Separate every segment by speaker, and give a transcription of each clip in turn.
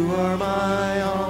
Speaker 1: You are my all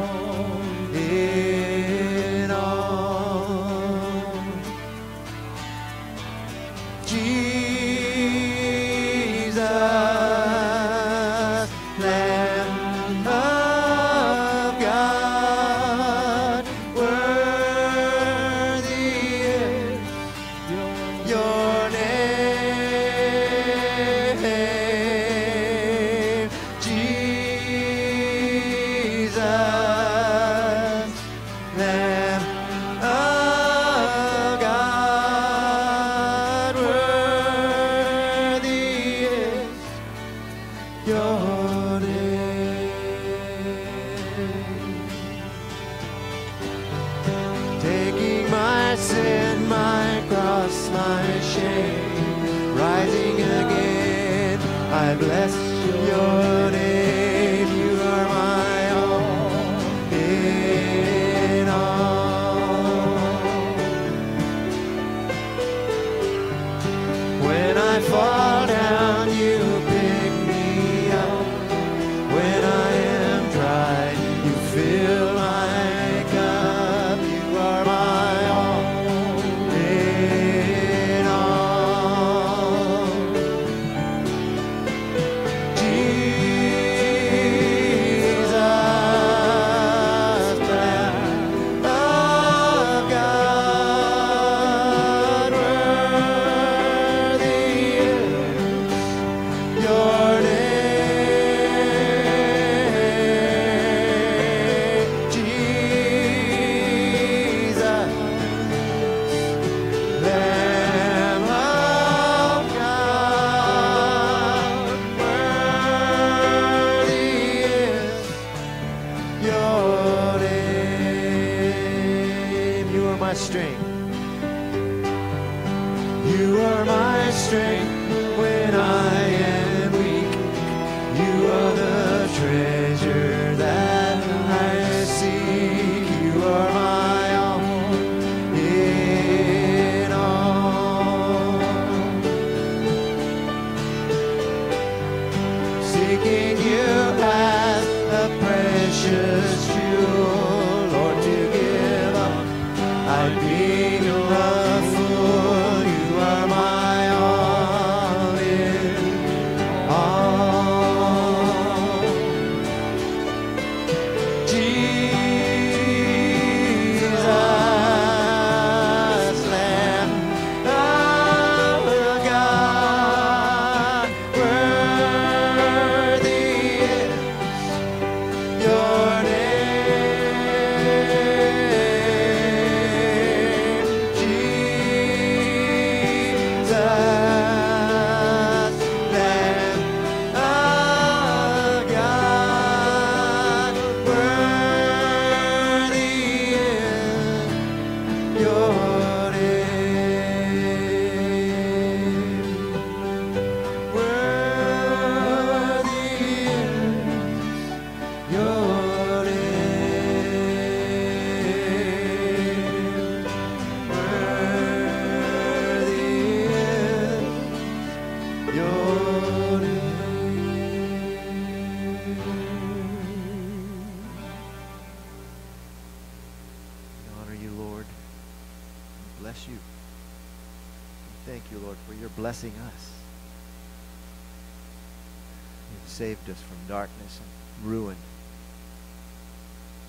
Speaker 1: us from darkness and ruin.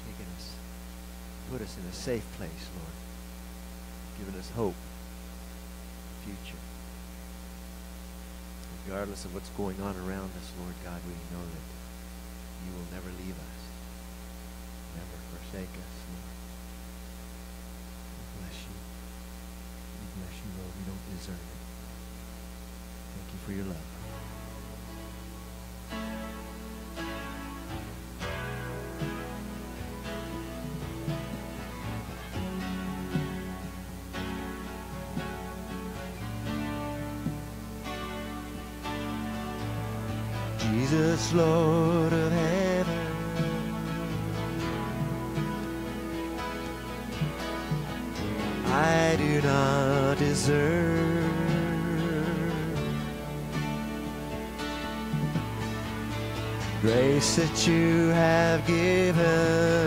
Speaker 1: Taken us, put us in a safe place, Lord. Given us hope, future. Regardless of what's going on around us, Lord God, we know that you will never leave us, never forsake us, Lord. We bless you. We bless you, Lord. We don't deserve it. Thank you for your love. glorious Lord of heaven. I do not deserve. Grace that you have given.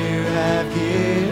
Speaker 1: have given.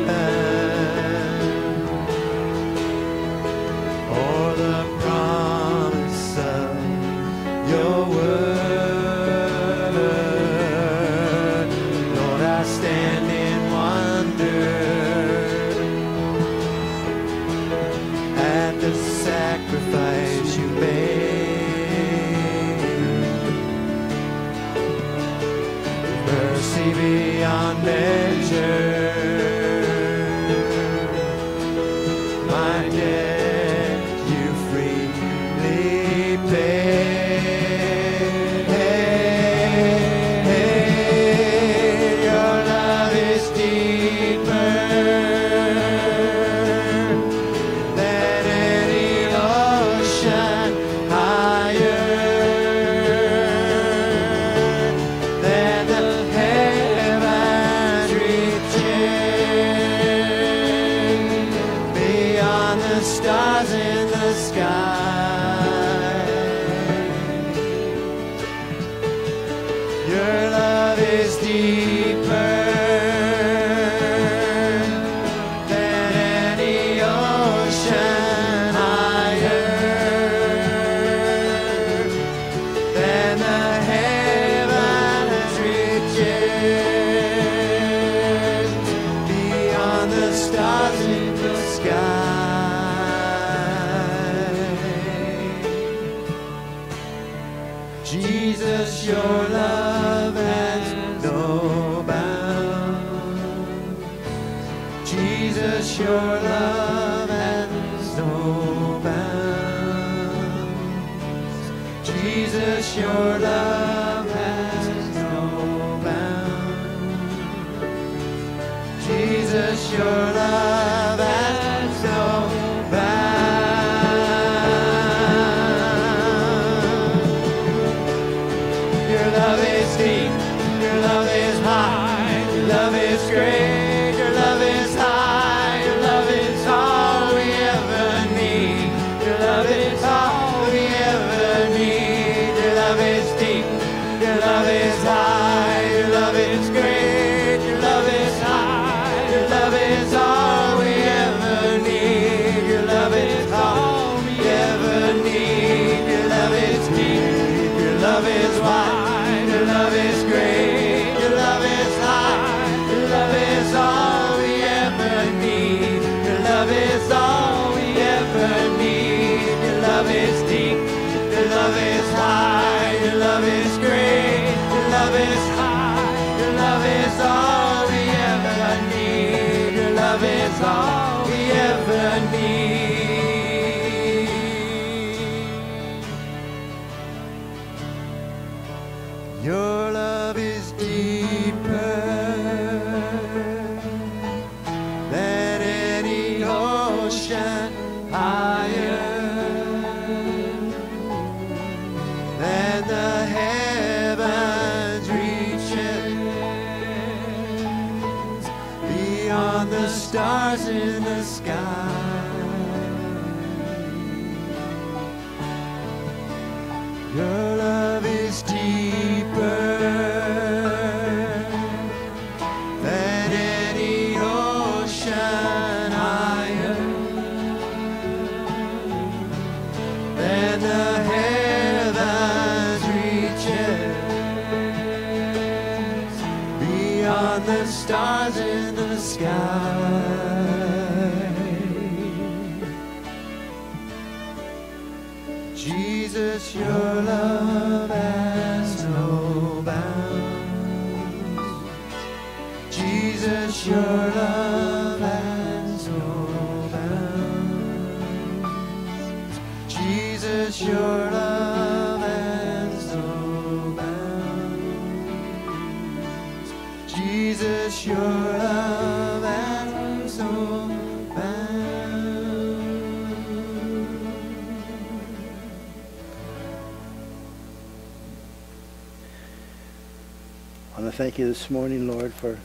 Speaker 2: Thank you this morning, Lord, for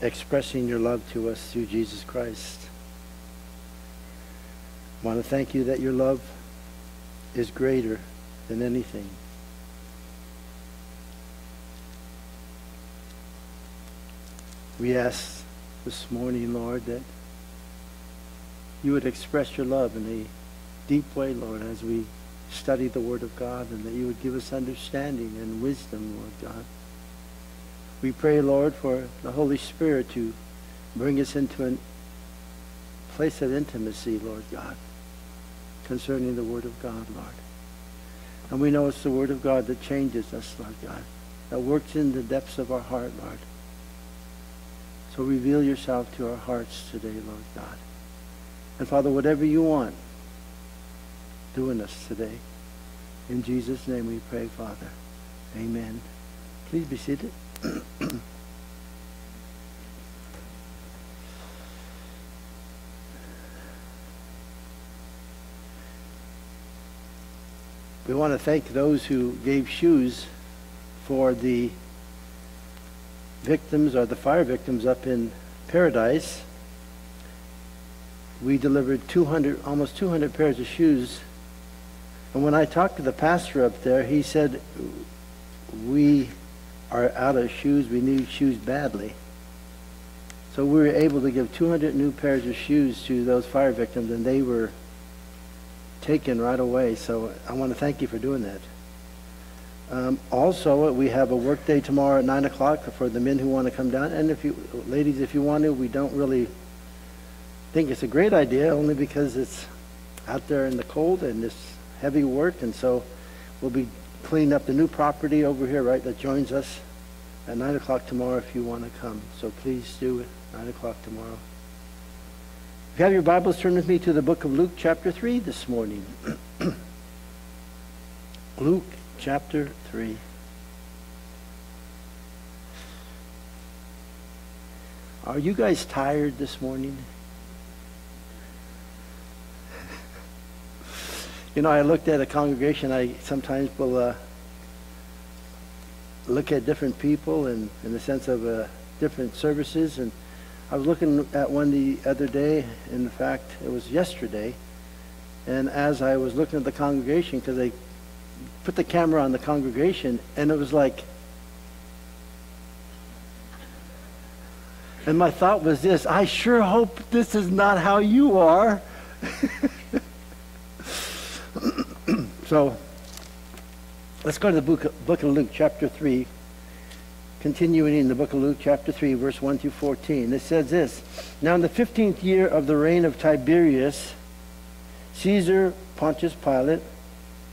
Speaker 2: expressing your love to us through Jesus Christ. I want to thank you that your love is greater than anything. We ask this morning, Lord, that you would express your love in a deep way, Lord, as we study the Word of God, and that you would give us understanding and wisdom, Lord God. We pray, Lord, for the Holy Spirit to bring us into a place of intimacy, Lord God, concerning the Word of God, Lord. And we know it's the Word of God that changes us, Lord God, that works in the depths of our heart, Lord. So reveal yourself to our hearts today, Lord God. And Father, whatever you want, do in us today. In Jesus' name we pray, Father. Amen. Please be seated. we want to thank those who gave shoes for the victims or the fire victims up in Paradise. We delivered 200, almost 200 pairs of shoes. And when I talked to the pastor up there, he said, we are out of shoes. We need shoes badly. So we were able to give 200 new pairs of shoes to those fire victims, and they were taken right away. So I want to thank you for doing that. Um, also, we have a work day tomorrow at 9 o'clock for the men who want to come down. And if you, ladies, if you want to, we don't really think it's a great idea, only because it's out there in the cold and it's heavy work. And so we'll be cleaning up the new property over here, right, that joins us at 9 o'clock tomorrow if you want to come. So please do it, 9 o'clock tomorrow. If you have your Bibles, turn with me to the book of Luke, chapter 3 this morning. Luke, chapter 3. Are you guys tired this morning? You know, I looked at a congregation. I sometimes will uh, look at different people and in the sense of uh, different services. And I was looking at one the other day. In fact, it was yesterday. And as I was looking at the congregation, because they put the camera on the congregation, and it was like, and my thought was this: I sure hope this is not how you are. So let's go to the book of, book of Luke, chapter 3. Continuing in the book of Luke, chapter 3, verse 1 through 14. It says this Now in the 15th year of the reign of Tiberius, Caesar Pontius Pilate,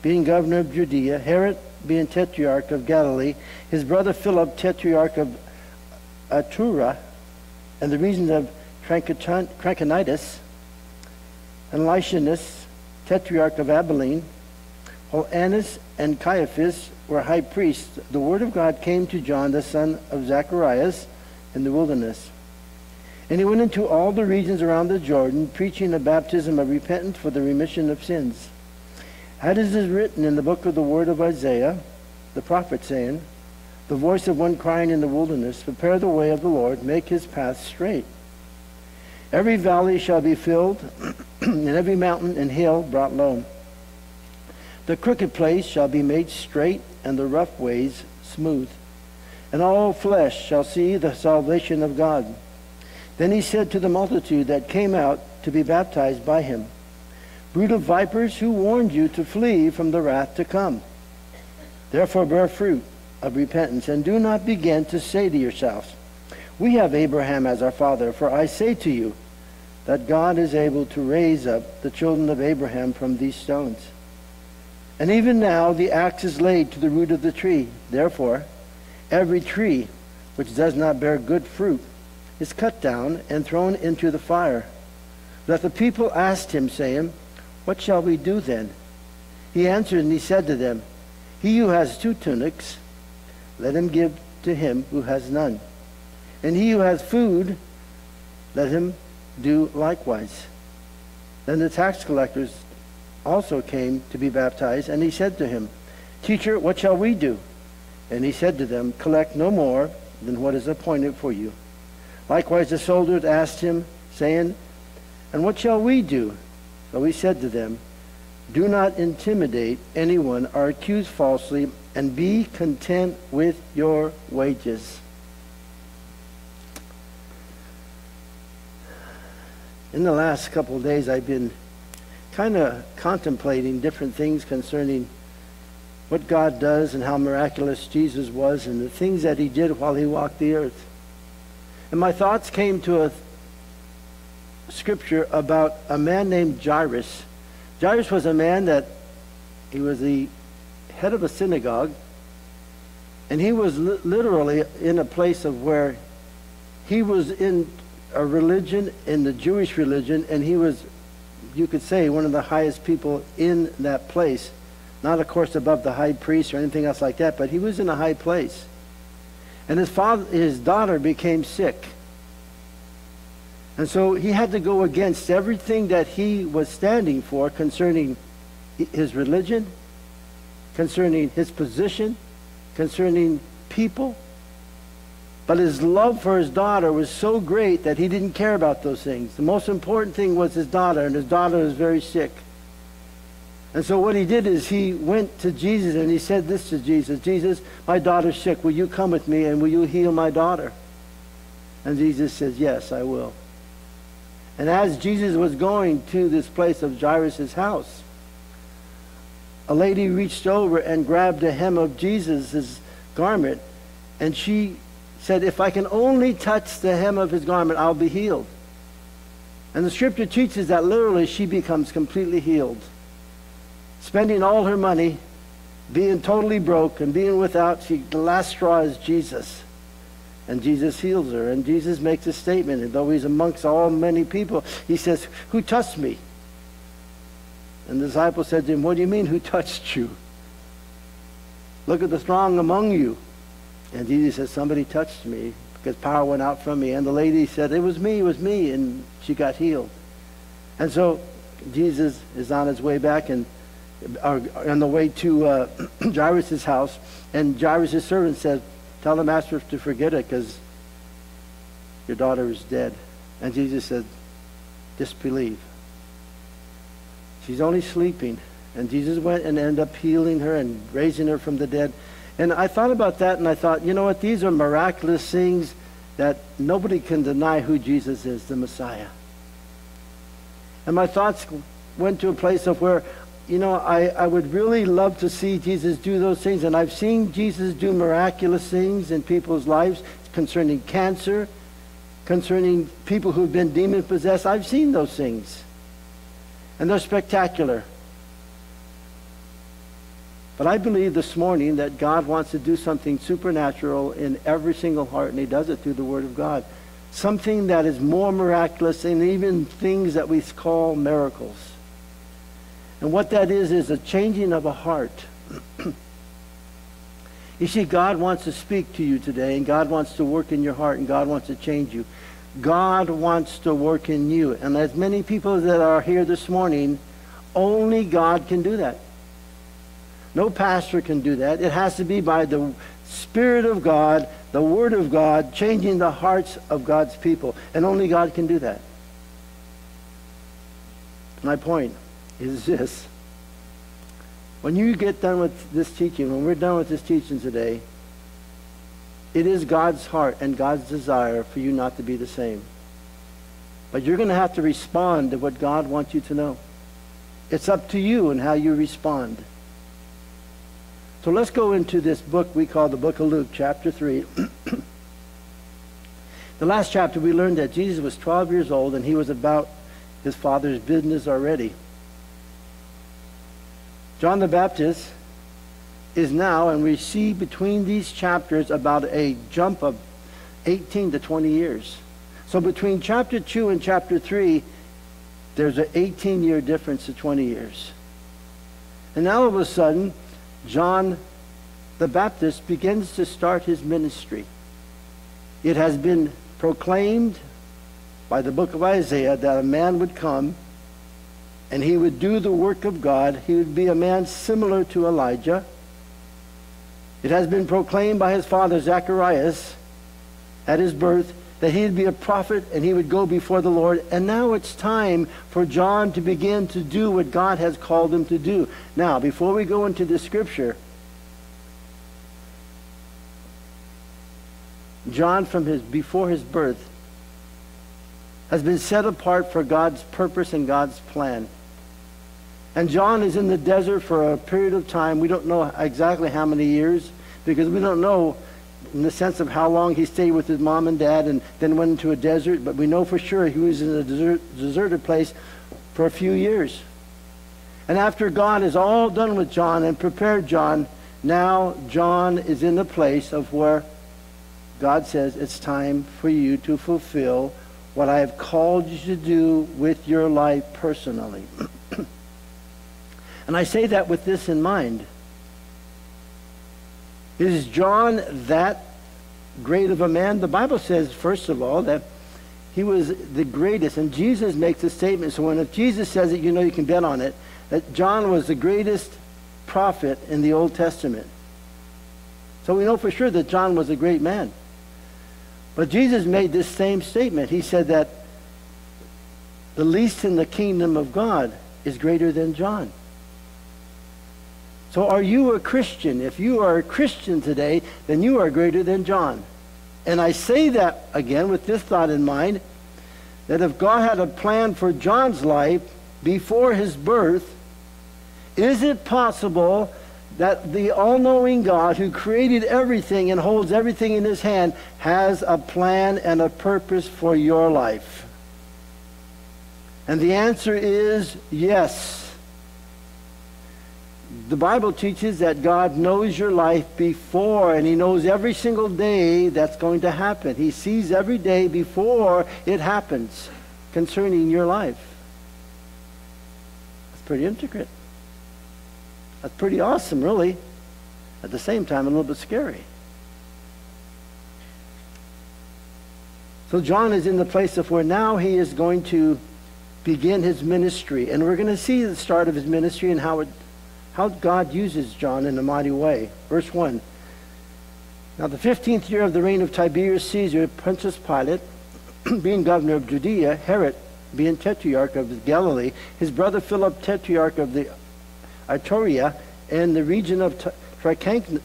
Speaker 2: being governor of Judea, Herod being tetrarch of Galilee, his brother Philip, tetrarch of Iturea, and the region of Trachonitis, and Lysanias, tetrarch of Abilene, while Annas and Caiaphas were high priests, the word of God came to John, the son of Zacharias, in the wilderness. And he went into all the regions around the Jordan, preaching a baptism of repentance for the remission of sins. As it is written in the book of the word of Isaiah, the prophet, saying, The voice of one crying in the wilderness, Prepare the way of the Lord, make his path straight. Every valley shall be filled, and every mountain and hill brought low. The crooked place shall be made straight, and the rough ways smooth. And all flesh shall see the salvation of God. Then he said to the multitude that came out to be baptized by him, Brood of vipers, who warned you to flee from the wrath to come? Therefore bear fruit of repentance, and do not begin to say to yourselves, We have Abraham as our father, for I say to you that God is able to raise up the children of Abraham from these stones. And even now the axe is laid to the root of the tree. Therefore, every tree which does not bear good fruit is cut down and thrown into the fire. That the people asked him, saying, What shall we do then? He answered and he said to them, He who has two tunics, let him give to him who has none. And he who has food, let him do likewise. Then the tax collectors also came to be baptized, and he said to him, Teacher, what shall we do? And he said to them, Collect no more than what is appointed for you. Likewise the soldiers asked him, saying, And what shall we do? So he said to them, Do not intimidate anyone or accuse falsely, and be content with your wages. In the last couple of days, I've been kind of contemplating different things concerning what God does and how miraculous Jesus was and the things that he did while he walked the earth. And my thoughts came to a scripture about a man named Jairus. Jairus was a man that he was the head of a synagogue, and he was li- literally in a place of where he was in a religion, in the Jewish religion, and he was you could say, one of the highest people in that place. Not, of course, above the high priest or anything else like that, but he was in a high place. And his father, his daughter became sick. And so he had to go against everything that he was standing for concerning his religion, concerning his position, concerning people, but his love for his daughter was so great that he didn't care about those things. The most important thing was his daughter, and his daughter was very sick. And so what he did is he went to Jesus and he said this to Jesus Jesus, my daughter's sick. Will you come with me and will you heal my daughter? And Jesus says, Yes, I will. And as Jesus was going to this place of Jairus' house, a lady reached over and grabbed a hem of Jesus' garment, and she said, If I can only touch the hem of his garment, I'll be healed. And the scripture teaches that literally she becomes completely healed. Spending all her money, being totally broke, and being without, she, the last straw is Jesus. And Jesus heals her. And Jesus makes a statement. And though he's amongst all many people, he says, Who touched me? And the disciple said to him, What do you mean, who touched you? Look at the throng among you. And Jesus said, somebody touched me because power went out from me. And the lady said, it was me, it was me. And she got healed. And so Jesus is on his way back and on the way to uh, Jairus' house. And Jairus' servant said, tell the master to forget it because your daughter is dead. And Jesus said, disbelieve. She's only sleeping. And Jesus went and ended up healing her and raising her from the dead. And I thought about that and I thought, you know what? These are miraculous things that nobody can deny who Jesus is, the Messiah. And my thoughts went to a place of where, you know, I, I would really love to see Jesus do those things. And I've seen Jesus do miraculous things in people's lives concerning cancer, concerning people who've been demon possessed. I've seen those things. And they're spectacular. But I believe this morning that God wants to do something supernatural in every single heart, and He does it through the Word of God. something that is more miraculous than even things that we call miracles. And what that is, is a changing of a heart. you see, God wants to speak to you today, and God wants to work in your heart, and God wants to change you. God wants to work in you. And as many people that are here this morning, only God can do that. No pastor can do that. It has to be by the Spirit of God, the Word of God, changing the hearts of God's people. And only God can do that. My point is this. When you get done with this teaching, when we're done with this teaching today, it is God's heart and God's desire for you not to be the same. But you're going to have to respond to what God wants you to know. It's up to you and how you respond. So let's go into this book we call the book of Luke, chapter 3. the last chapter we learned that Jesus was 12 years old and he was about his father's business already. John the Baptist is now, and we see between these chapters about a jump of 18 to 20 years. So between chapter 2 and chapter 3, there's an 18 year difference of 20 years. And now all of a sudden, John the Baptist begins to start his ministry. It has been proclaimed by the book of Isaiah that a man would come and he would do the work of God. He would be a man similar to Elijah. It has been proclaimed by his father Zacharias at his birth that he'd be a prophet and he would go before the Lord. And now it's time for John to begin to do what God has called him to do. Now, before we go into the scripture, John from his before his birth has been set apart for God's purpose and God's plan. And John is in the desert for a period of time. We don't know exactly how many years because we don't know in the sense of how long he stayed with his mom and dad and then went into a desert. But we know for sure he was in a desert, deserted place for a few years. And after God is all done with John and prepared John, now John is in the place of where God says it's time for you to fulfill what I have called you to do with your life personally. and I say that with this in mind. Is John that great of a man? The Bible says, first of all, that he was the greatest. And Jesus makes a statement. So when if Jesus says it, you know you can bet on it, that John was the greatest prophet in the Old Testament. So we know for sure that John was a great man. But Jesus made this same statement. He said that the least in the kingdom of God is greater than John. So are you a Christian? If you are a Christian today, then you are greater than John. And I say that again with this thought in mind that if God had a plan for John's life before his birth, is it possible that the all knowing God who created everything and holds everything in his hand has a plan and a purpose for your life? And the answer is yes the Bible teaches that God knows your life before, and He knows every single day that's going to happen. He sees every day before it happens concerning your life. That's pretty intricate. That's pretty awesome, really. At the same time, a little bit scary. So John is in the place of where now he is going to begin his ministry. And we're going to see the start of his ministry and how it how God uses John in a mighty way. Verse 1. Now, the 15th year of the reign of Tiberius Caesar, Pontius Pilate, being governor of Judea, Herod being tetrarch of Galilee, his brother Philip, tetrarch of the Iturea, and the region of Trachonitis,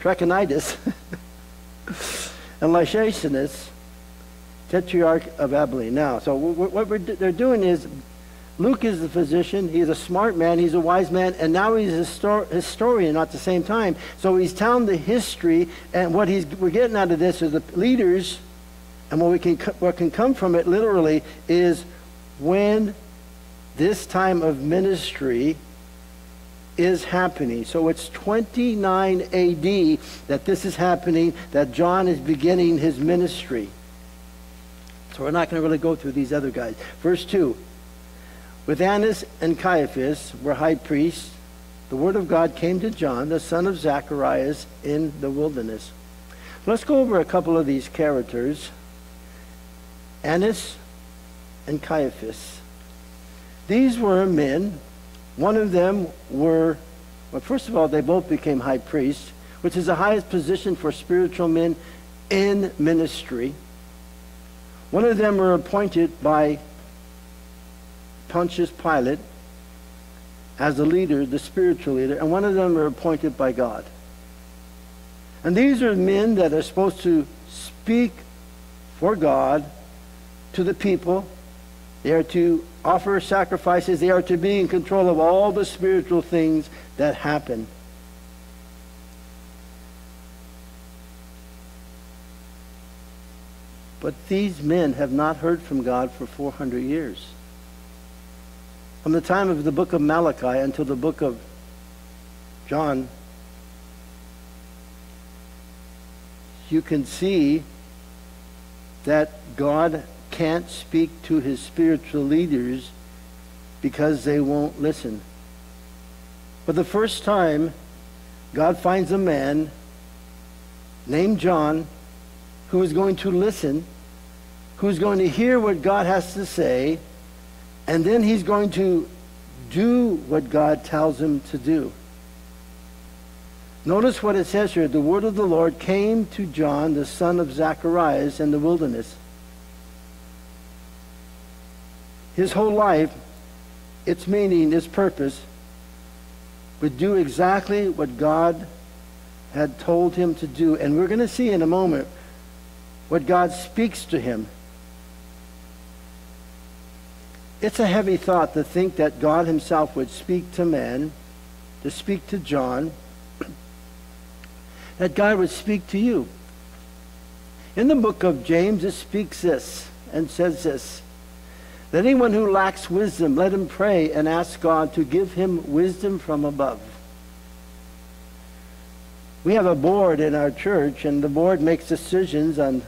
Speaker 2: and Lysianus, tetrarch of Abilene. Now, so what they're doing is Luke is the physician. He's a smart man. He's a wise man. And now he's a histor- historian at the same time. So he's telling the history. And what he's, we're getting out of this is the leaders, and what, we can, what can come from it literally is when this time of ministry is happening. So it's 29 AD that this is happening, that John is beginning his ministry. So we're not going to really go through these other guys. Verse 2 With Annas and Caiaphas were high priests. The word of God came to John, the son of Zacharias, in the wilderness. Let's go over a couple of these characters Annas and Caiaphas. These were men. One of them were, well, first of all, they both became high priests, which is the highest position for spiritual men in ministry. One of them were appointed by Pontius Pilate as the leader, the spiritual leader, and one of them were appointed by God. And these are men that are supposed to speak for God to the people. They are to offer sacrifices. They are to be in control of all the spiritual things that happen. But these men have not heard from God for 400 years. From the time of the book of Malachi until the book of John, you can see that God can't speak to his spiritual leaders because they won't listen. For the first time, God finds a man named John who is going to listen, who's going to hear what God has to say, and then he's going to do what God tells him to do. Notice what it says here. The word of the Lord came to John, the son of Zacharias, in the wilderness. His whole life, its meaning, its purpose, would do exactly what God had told him to do. And we're going to see in a moment what God speaks to him. It's a heavy thought to think that God himself would speak to men, to speak to John, that God would speak to you. In the book of James, it speaks this and says this that anyone who lacks wisdom, let him pray and ask God to give him wisdom from above. We have a board in our church, and the board makes decisions on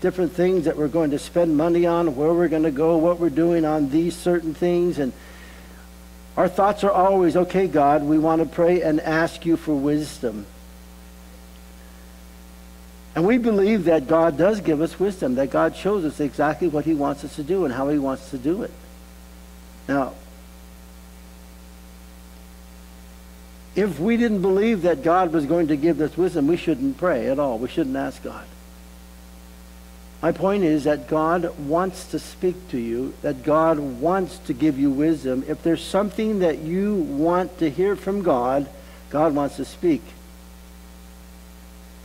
Speaker 2: different things that we're going to spend money on, where we're going to go, what we're doing on these certain things. And our thoughts are always, okay, God, we want to pray and ask you for wisdom. And we believe that God does give us wisdom, that God shows us exactly what he wants us to do and how he wants to do it. Now, if we didn't believe that God was going to give us wisdom, we shouldn't pray at all. We shouldn't ask God. My point is that God wants to speak to you, that God wants to give you wisdom. If there's something that you want to hear from God, God wants to speak.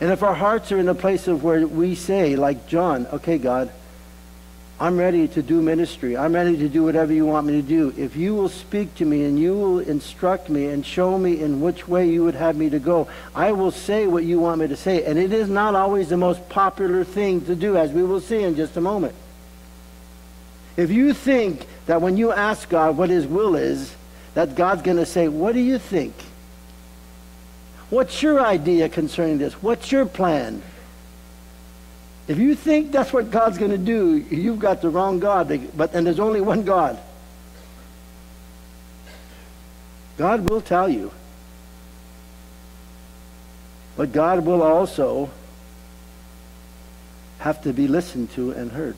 Speaker 2: And if our hearts are in a place of where we say, like John, okay, God, I'm ready to do ministry. I'm ready to do whatever you want me to do. If you will speak to me and you will instruct me and show me in which way you would have me to go, I will say what you want me to say. And it is not always the most popular thing to do, as we will see in just a moment. If you think that when you ask God what his will is, that God's going to say, what do you think? What's your idea concerning this? What's your plan? If you think that's what God's going to do, you've got the wrong God. But and there's only one God. God will tell you. But God will also have to be listened to and heard.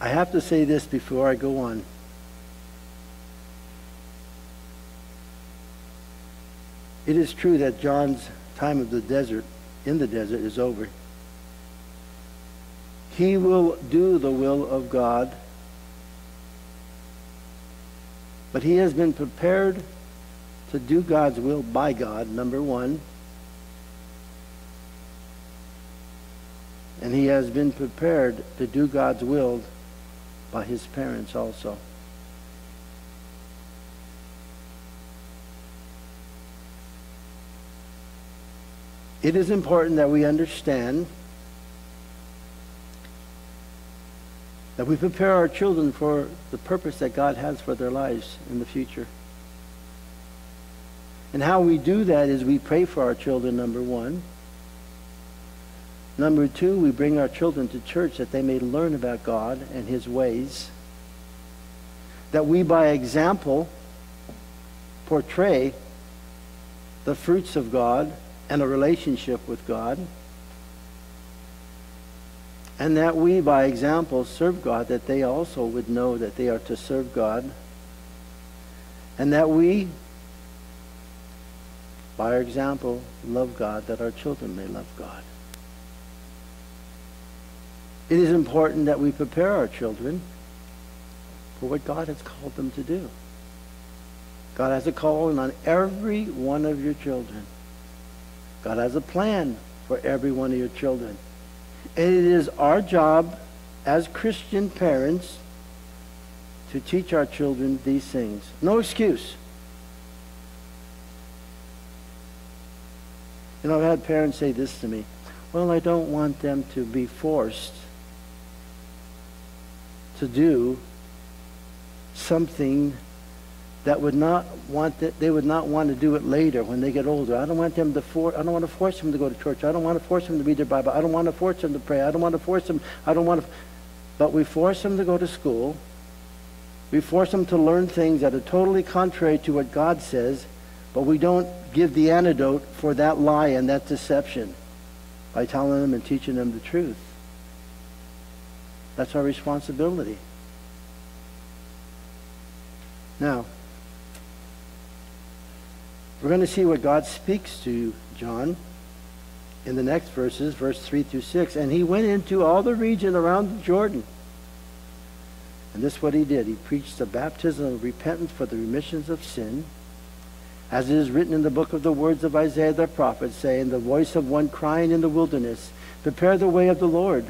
Speaker 2: I have to say this before I go on. It is true that John's time of the desert, in the desert, is over. He will do the will of God, but he has been prepared to do God's will by God, number one. And he has been prepared to do God's will by his parents also. It is important that we understand that we prepare our children for the purpose that God has for their lives in the future. And how we do that is we pray for our children, number one. Number two, we bring our children to church that they may learn about God and his ways. That we, by example, portray the fruits of God and a relationship with God. And that we, by example, serve God, that they also would know that they are to serve God. And that we, by our example, love God, that our children may love God. It is important that we prepare our children for what God has called them to do. God has a calling on every one of your children. God has a plan for every one of your children. And it is our job as Christian parents to teach our children these things. No excuse. You know, I've had parents say this to me. Well, I don't want them to be forced to do something that would not want that they would not want to do it later when they get older. I don't want them to for I don't want to force them to go to church. I don't want to force them to read their Bible. I don't want to force them to pray. I don't want to force them. I don't want to. But we force them to go to school. We force them to learn things that are totally contrary to what God says, but we don't give the antidote for that lie and that deception by telling them and teaching them the truth. That's our responsibility. Now, we're going to see what God speaks to John in the next verses, verse 3 through 6. And he went into all the region around the Jordan. And this is what he did. He preached the baptism of repentance for the remissions of sin. As it is written in the book of the words of Isaiah the prophet, saying, The voice of one crying in the wilderness, Prepare the way of the Lord.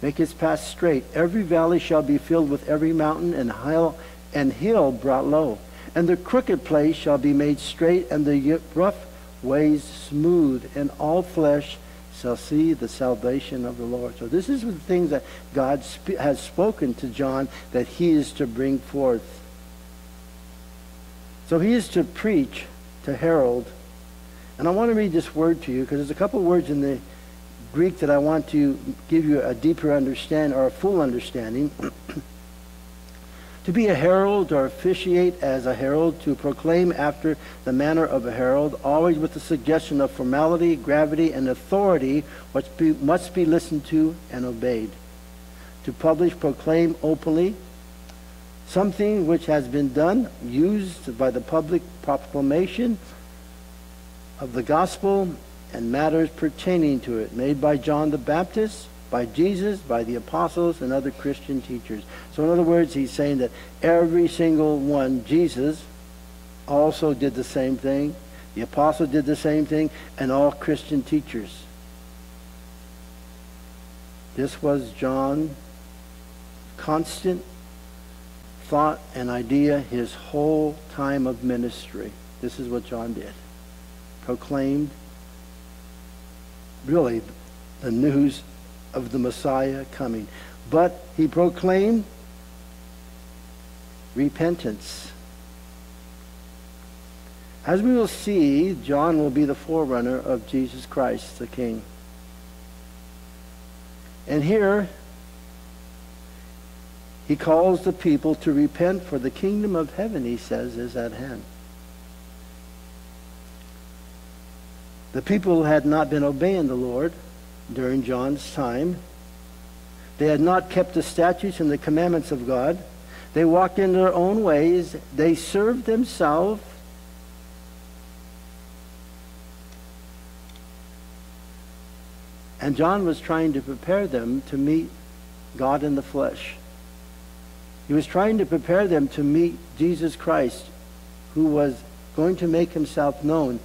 Speaker 2: Make his path straight. Every valley shall be filled with every mountain and hill, and hill brought low and the crooked place shall be made straight, and the rough ways smooth, and all flesh shall see the salvation of the Lord. So this is the things that God has spoken to John that he is to bring forth. So he is to preach, to herald. And I want to read this word to you because there's a couple words in the Greek that I want to give you a deeper understanding or a full understanding. To be a herald or officiate as a herald, to proclaim after the manner of a herald, always with the suggestion of formality, gravity, and authority, which be, must be listened to and obeyed. To publish, proclaim openly, something which has been done, used by the public proclamation of the gospel and matters pertaining to it, made by John the Baptist, by Jesus, by the apostles, and other Christian teachers. So, in other words, he's saying that every single one, Jesus also did the same thing, the apostle did the same thing, and all Christian teachers. This was John's constant thought and idea his whole time of ministry. This is what John did. Proclaimed, really, the news of the Messiah coming. But he proclaimed repentance. As we will see, John will be the forerunner of Jesus Christ, the King. And here, he calls the people to repent, for the kingdom of heaven, he says, is at hand. The people had not been obeying the Lord during John's time. They had not kept the statutes and the commandments of God. They walked in their own ways. They served themselves. And John was trying to prepare them to meet God in the flesh. He was trying to prepare them to meet Jesus Christ, who was going to make himself known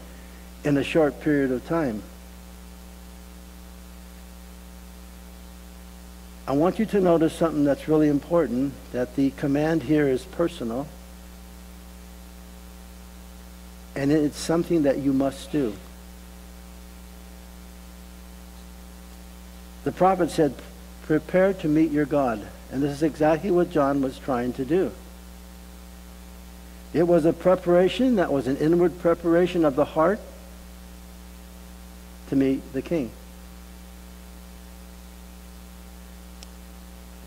Speaker 2: in a short period of time. I want you to notice something that's really important, that the command here is personal. And it's something that you must do. The prophet said, prepare to meet your God. And this is exactly what John was trying to do. It was a preparation that was an inward preparation of the heart to meet the king.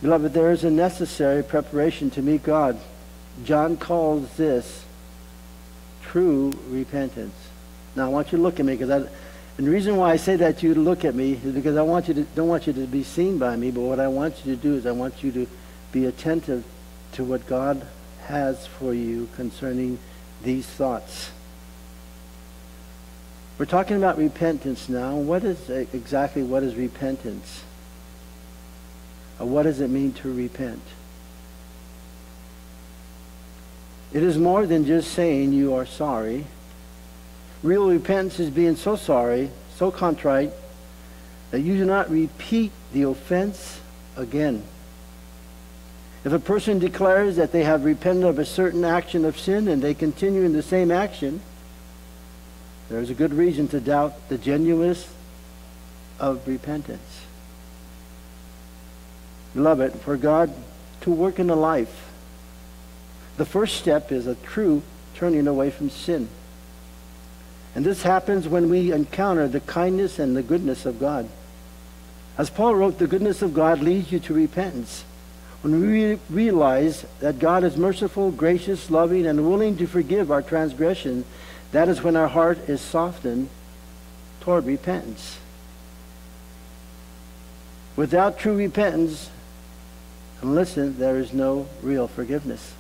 Speaker 2: Beloved, there is a necessary preparation to meet God. John calls this true repentance. Now, I want you to look at me because I. And the reason why I say that you look at me is because I want you to don't want you to be seen by me, but what I want you to do is I want you to be attentive to what God has for you concerning these thoughts. We're talking about repentance now. What is exactly what is repentance? Uh, what does it mean to repent? It is more than just saying you are sorry. Real repentance is being so sorry, so contrite, that you do not repeat the offense again. If a person declares that they have repented of a certain action of sin and they continue in the same action, there is a good reason to doubt the genuineness of repentance. Beloved, for God to work in a life, the first step is a true turning away from sin. And this happens when we encounter the kindness and the goodness of God. As Paul wrote, the goodness of God leads you to repentance. When we realize that God is merciful, gracious, loving, and willing to forgive our transgression, that is when our heart is softened toward repentance. Without true repentance, and listen, there is no real forgiveness.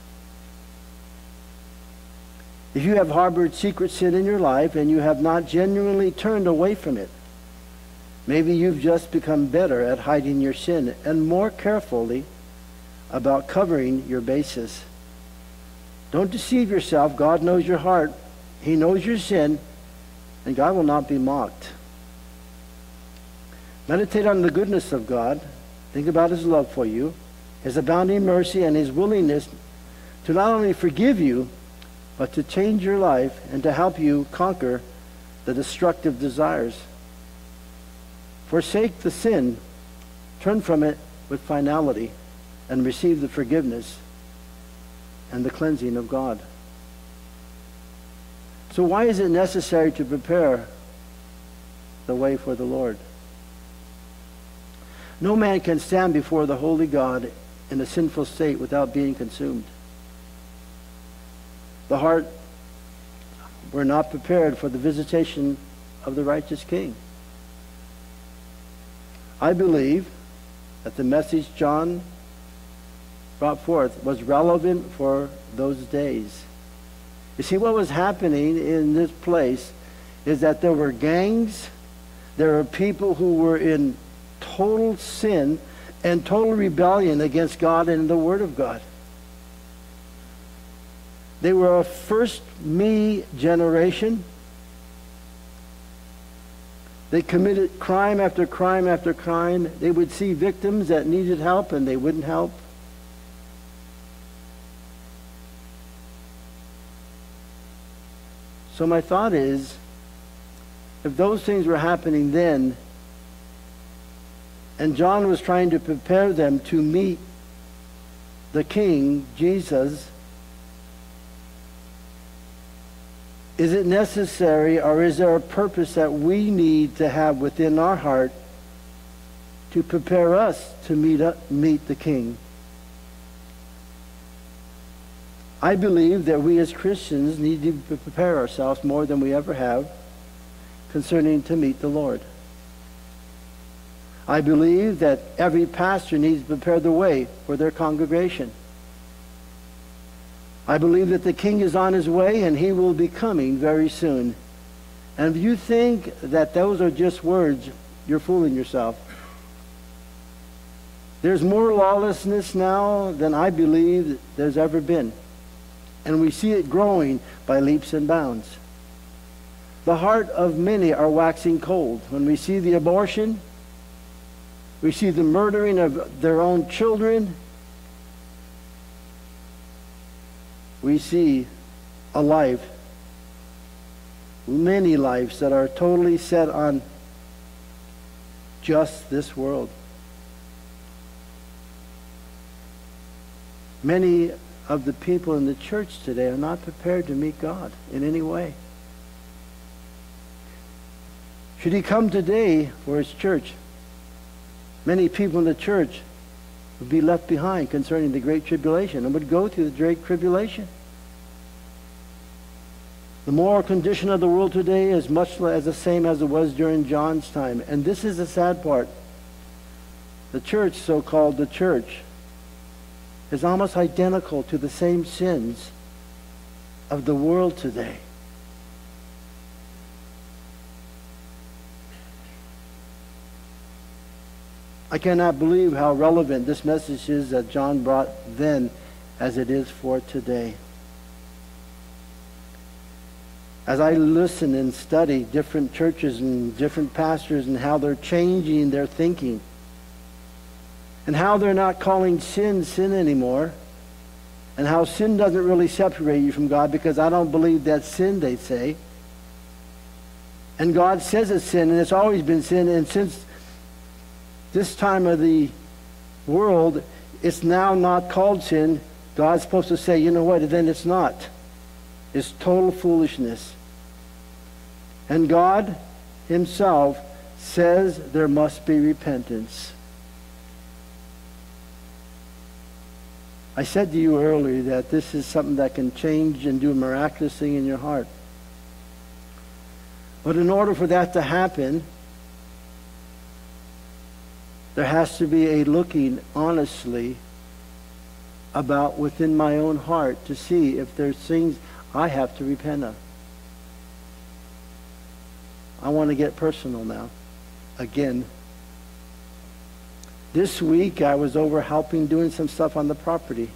Speaker 2: If you have harbored secret sin in your life and you have not genuinely turned away from it, maybe you've just become better at hiding your sin and more carefully about covering your bases. Don't deceive yourself. God knows your heart. He knows your sin, and God will not be mocked. Meditate on the goodness of God. Think about his love for you, his abounding mercy, and his willingness to not only forgive you, but to change your life and to help you conquer the destructive desires. Forsake the sin, turn from it with finality, and receive the forgiveness and the cleansing of God. So, why is it necessary to prepare the way for the Lord? No man can stand before the holy God in a sinful state without being consumed the heart were not prepared for the visitation of the righteous king. I believe that the message John brought forth was relevant for those days. You see, what was happening in this place is that there were gangs, there were people who were in total sin and total rebellion against God and the Word of God. They were a first me generation. They committed crime after crime after crime. They would see victims that needed help and they wouldn't help. So my thought is, if those things were happening then, and John was trying to prepare them to meet the King, Jesus, Is it necessary or is there a purpose that we need to have within our heart to prepare us to meet, up, meet the King? I believe that we as Christians need to prepare ourselves more than we ever have concerning to meet the Lord. I believe that every pastor needs to prepare the way for their congregation. I believe that the king is on his way and he will be coming very soon. And if you think that those are just words, you're fooling yourself. There's more lawlessness now than I believe there's ever been. And we see it growing by leaps and bounds. The heart of many are waxing cold. When we see the abortion, we see the murdering of their own children, we see a life, many lives that are totally set on just this world. Many of the people in the church today are not prepared to meet God in any way. Should he come today for his church, many people in the church would be left behind concerning the Great Tribulation and would go through the Great Tribulation. The moral condition of the world today is much as the same as it was during John's time. And this is the sad part. The church, so called the church, is almost identical to the same sins of the world today. I cannot believe how relevant this message is that John brought then as it is for today. As I listen and study different churches and different pastors and how they're changing their thinking and how they're not calling sin sin anymore and how sin doesn't really separate you from God because I don't believe that's sin, they say. And God says it's sin, and it's always been sin. And since this time of the world, it's now not called sin. God's supposed to say, you know what, then it's not. It's total foolishness. And God himself says there must be repentance. I said to you earlier that this is something that can change and do a miraculous thing in your heart. But in order for that to happen, there has to be a looking honestly about within my own heart to see if there's things I have to repent of. I want to get personal now. Again. This week I was over helping doing some stuff on the property.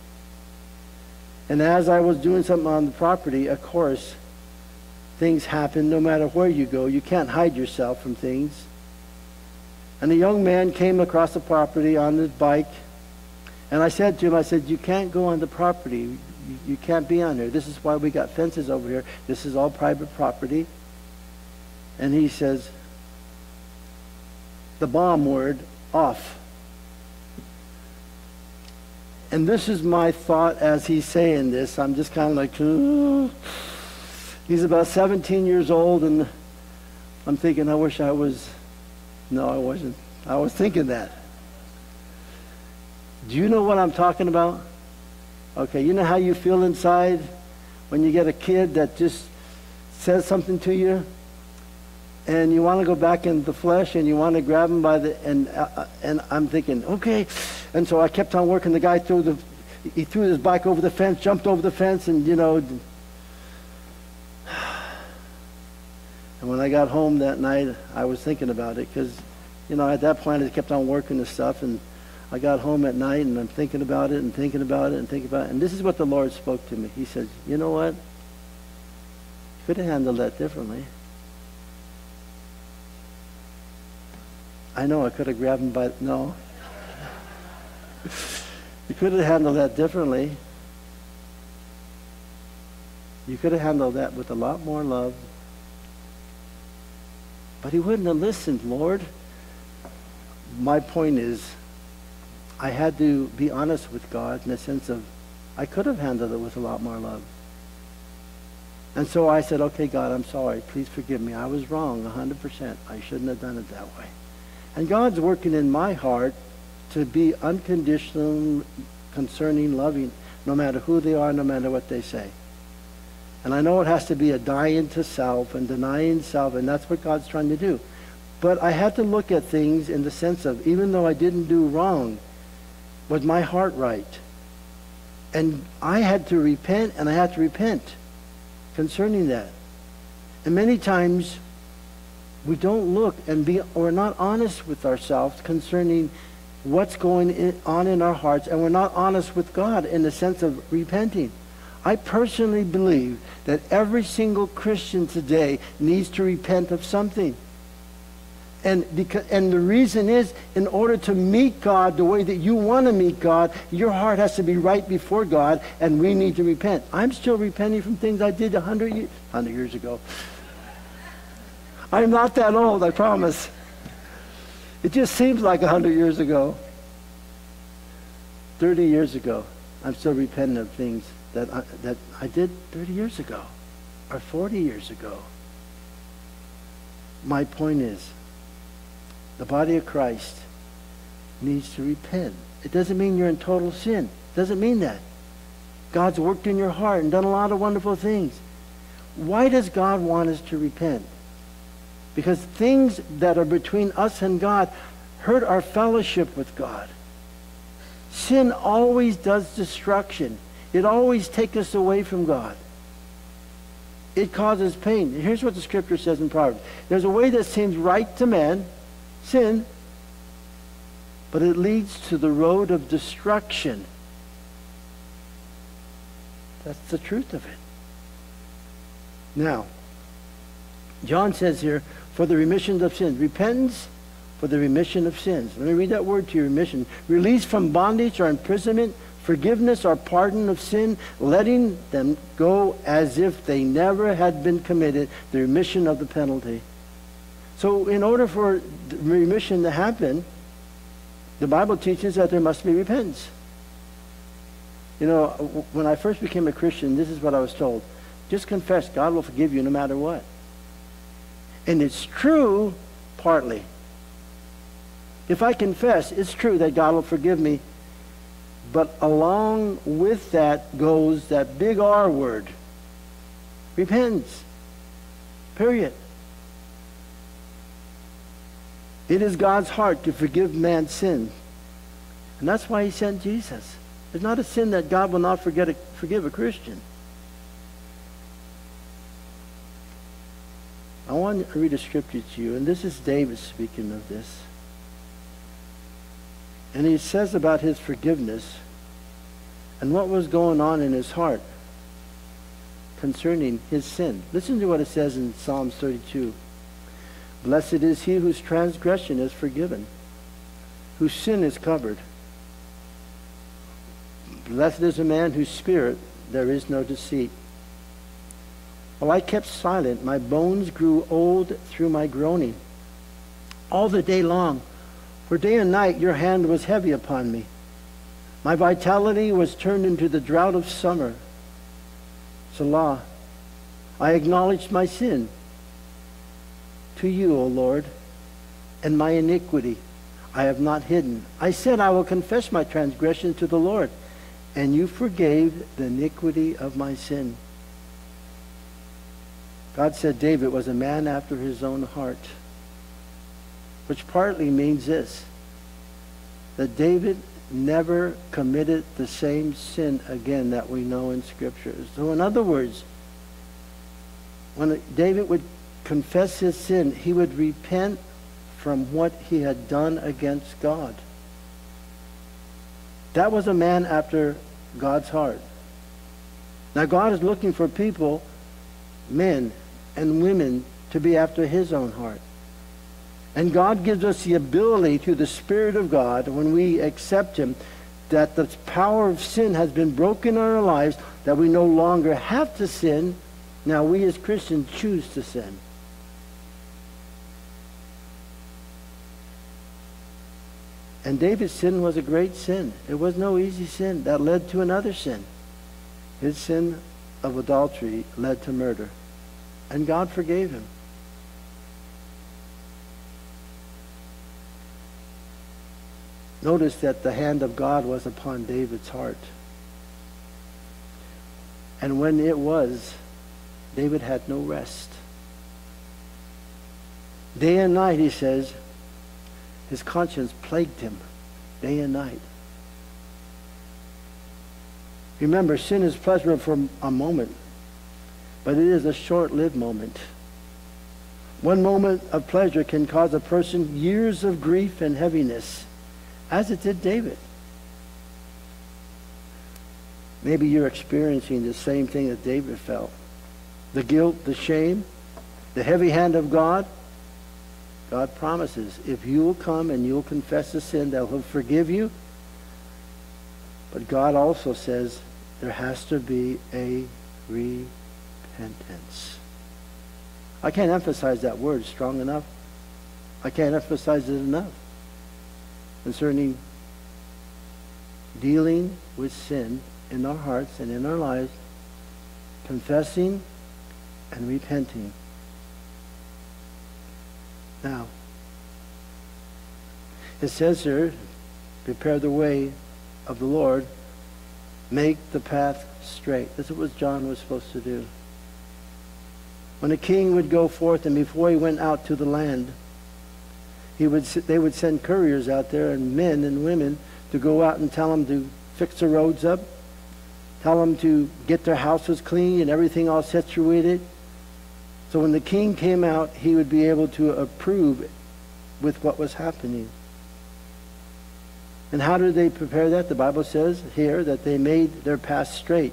Speaker 2: And as I was doing something on the property, of course, things happen no matter where you go. You can't hide yourself from things. And a young man came across the property on his bike. And I said to him, I said, you can't go on the property. You, you can't be on there. This is why we got fences over here. This is all private property. And he says, the bomb word, off. And this is my thought as he's saying this. I'm just kind of like, he's about 17 years old, and I'm thinking, I wish I was no, I wasn't. I was thinking that. Do you know what I'm talking about? Okay, you know how you feel inside when you get a kid that just says something to you and you want to go back in the flesh and you want to grab him by the and uh, and I'm thinking, okay. And so I kept on working the guy through the he threw his bike over the fence, jumped over the fence and you know and when I got home that night, I was thinking about it because, you know, at that point I kept on working the stuff, and I got home at night and I'm thinking about it and thinking about it and thinking about it. And this is what the Lord spoke to me. He said, "You know what? You could have handled that differently." I know I could have grabbed him by no. you could have handled that differently. You could have handled that with a lot more love but he wouldn't have listened, Lord. My point is, I had to be honest with God in the sense of I could have handled it with a lot more love. And so I said, okay, God, I'm sorry. Please forgive me. I was wrong 100%. I shouldn't have done it that way. And God's working in my heart to be unconditional, concerning, loving, no matter who they are, no matter what they say. And I know it has to be a dying to self and denying self, and that's what God's trying to do. But I had to look at things in the sense of, even though I didn't do wrong, was my heart right? And I had to repent, and I had to repent concerning that. And many times, we don't look and be, we're not honest with ourselves concerning what's going on in our hearts, and we're not honest with God in the sense of repenting. I personally believe that every single Christian today needs to repent of something. And, because, and the reason is, in order to meet God the way that you want to meet God, your heart has to be right before God, and we need to repent. I'm still repenting from things I did 100 years, 100 years ago. I'm not that old, I promise. It just seems like 100 years ago. 30 years ago, I'm still repenting of things that I, that I did 30 years ago or 40 years ago. My point is, the body of Christ needs to repent. It doesn't mean you're in total sin. It doesn't mean that. God's worked in your heart and done a lot of wonderful things. Why does God want us to repent? Because things that are between us and God hurt our fellowship with God. Sin always does destruction. It always takes us away from God. It causes pain. Here's what the scripture says in Proverbs. There's a way that seems right to man, sin, but it leads to the road of destruction. That's the truth of it. Now, John says here, for the remission of sins. Repentance for the remission of sins. Let me read that word to you, remission. Release from bondage or imprisonment, forgiveness or pardon of sin, letting them go as if they never had been committed, the remission of the penalty. So in order for remission to happen, the Bible teaches that there must be repentance. You know, uh, when I first became a Christian, this is what I was told. Just confess, God will forgive you no matter what. And it's true partly. If I confess, it's true that God will forgive me. But along with that goes that big R word repentance. Period. It is God's heart to forgive man's sin. And that's why he sent Jesus. It's not a sin that God will not forget a, forgive a Christian. I want to read a scripture to you, and this is David speaking of this. And he says about his forgiveness and what was going on in his heart concerning his sin. Listen to what it says in Psalms 32. Blessed is he whose transgression is forgiven, whose sin is covered. Blessed is a man whose spirit there is no deceit. While I kept silent, my bones grew old through my groaning. All the day long, for day and night your hand was heavy upon me. My vitality was turned into the drought of summer. Selah. I acknowledged my sin to you, O Lord, and my iniquity I have not hidden. I said, I will confess my transgression to the Lord, and you forgave the iniquity of my sin. God said David was a man after his own heart, which partly means this that David never committed the same sin again that we know in Scripture. So, in other words, when David would confess his sin, he would repent from what he had done against God. That was a man after God's heart. Now, God is looking for people, men, and women to be after his own heart. And God gives us the ability through the Spirit of God, when we accept him, that the power of sin has been broken in our lives, that we no longer have to sin. Now we as Christians choose to sin. And David's sin was a great sin. It was no easy sin that led to another sin. His sin of adultery led to murder and God forgave him. Notice that the hand of God was upon David's heart. And when it was, David had no rest. Day and night, he says, his conscience plagued him day and night. Remember, sin is pleasurable for a moment, but it is a short-lived moment. One moment of pleasure can cause a person years of grief and heaviness, as it did David. Maybe you're experiencing the same thing that David felt. The guilt, the shame, the heavy hand of God. God promises, if you will come and you'll confess the sin, that he'll forgive you. But God also says there has to be a repentance. I can't emphasize that word strong enough. I can't emphasize it enough concerning dealing with sin in our hearts and in our lives, confessing and repenting. Now, it says here, prepare the way of the Lord, make the path straight. This is what John was supposed to do. When a king would go forth and before he went out to the land, he would, they would send couriers out there and men and women to go out and tell them to fix the roads up, tell them to get their houses clean and everything all situated. So when the king came out, he would be able to approve with what was happening. And how did they prepare that? The Bible says here that they made their path straight.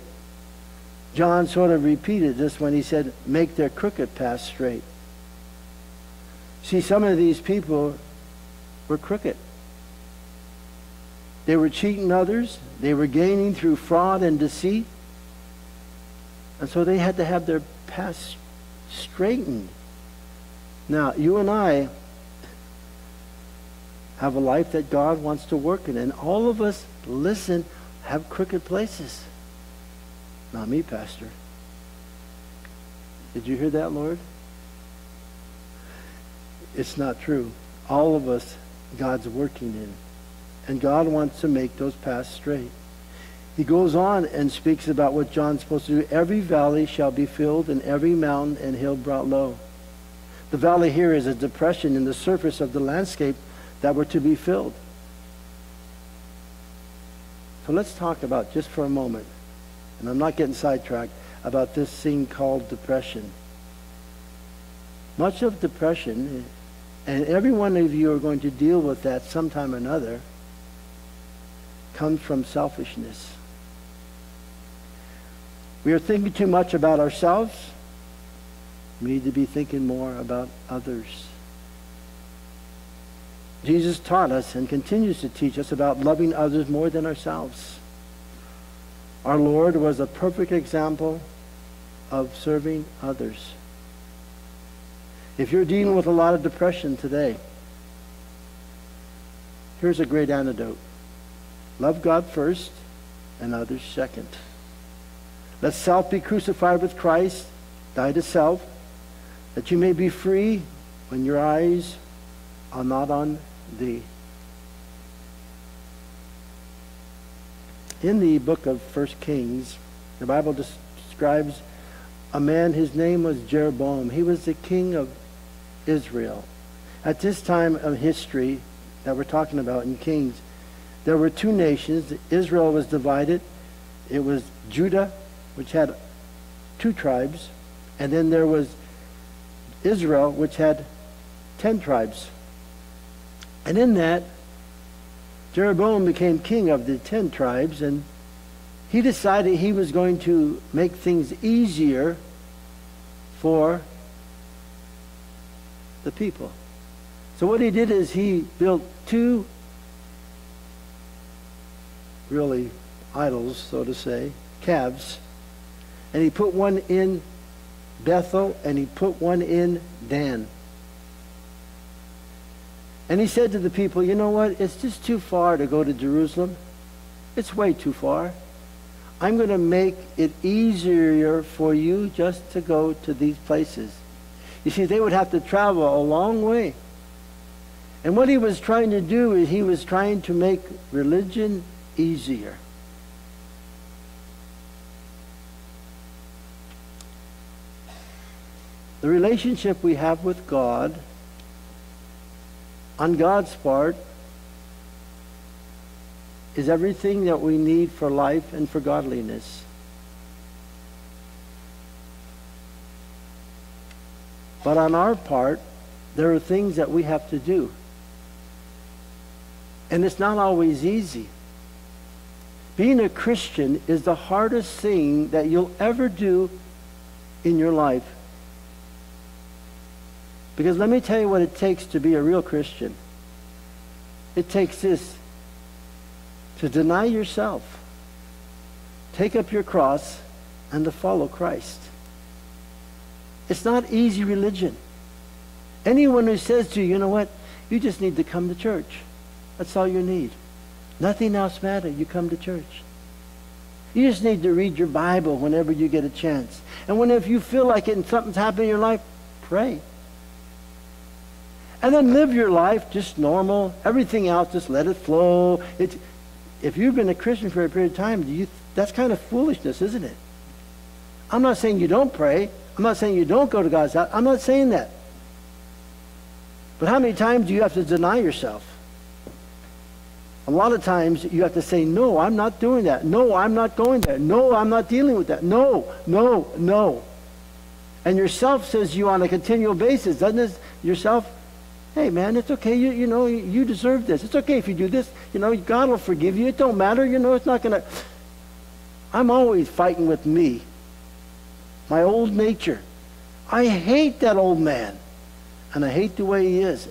Speaker 2: John sort of repeated this when he said, make their crooked path straight. See, some of these people were crooked. They were cheating others. They were gaining through fraud and deceit. And so they had to have their past straightened. Now, you and I have a life that God wants to work in. And all of us, listen, have crooked places. Not me, Pastor. Did you hear that, Lord? It's not true. All of us, God's working in. And God wants to make those paths straight. He goes on and speaks about what John's supposed to do. Every valley shall be filled, and every mountain and hill brought low. The valley here is a depression in the surface of the landscape that were to be filled. So let's talk about, just for a moment, and I'm not getting sidetracked, about this thing called depression. Much of depression, and every one of you are going to deal with that sometime or another, comes from selfishness. We are thinking too much about ourselves. We need to be thinking more about others. Jesus taught us and continues to teach us about loving others more than ourselves. Our Lord was a perfect example of serving others. If you're dealing with a lot of depression today, here's a great antidote. Love God first and others second. Let self be crucified with Christ, die to self, that you may be free when your eyes are not on thee. In the book of First Kings, the Bible describes a man, his name was Jeroboam. He was the king of Israel. At this time of history that we're talking about in Kings, there were two nations. Israel was divided. It was Judah, which had two tribes, and then there was Israel, which had ten tribes. And in that, Jeroboam became king of the ten tribes, and he decided he was going to make things easier for the people. So what he did is he built two really idols, so to say, calves, and he put one in Bethel and he put one in Dan. And he said to the people, you know what? It's just too far to go to Jerusalem. It's way too far. I'm going to make it easier for you just to go to these places. You see, they would have to travel a long way. And what he was trying to do is he was trying to make religion easier. The relationship we have with God on God's part is everything that we need for life and for godliness. But on our part, there are things that we have to do. And it's not always easy. Being a Christian is the hardest thing that you'll ever do in your life. Because let me tell you what it takes to be a real Christian. It takes this to deny yourself, take up your cross, and to follow Christ. It's not easy religion. Anyone who says to you, you know what, you just need to come to church. That's all you need. Nothing else matters. You come to church. You just need to read your Bible whenever you get a chance. And whenever you feel like it and something's happening in your life, pray. And then live your life just normal. Everything else, just let it flow. It's, if you've been a Christian for a period of time, you, that's kind of foolishness, isn't it? I'm not saying you don't pray. I'm not saying you don't go to God's house. I'm not saying that. But how many times do you have to deny yourself? A lot of times you have to say, no, I'm not doing that. No, I'm not going there. No, I'm not dealing with that. No, no, no. And yourself says you on a continual basis, doesn't it? Yourself, hey man, it's okay. You, you know, you deserve this. It's okay if you do this. You know, God will forgive you. It don't matter. You know, it's not going to. I'm always fighting with me, my old nature. I hate that old man, and I hate the way he is.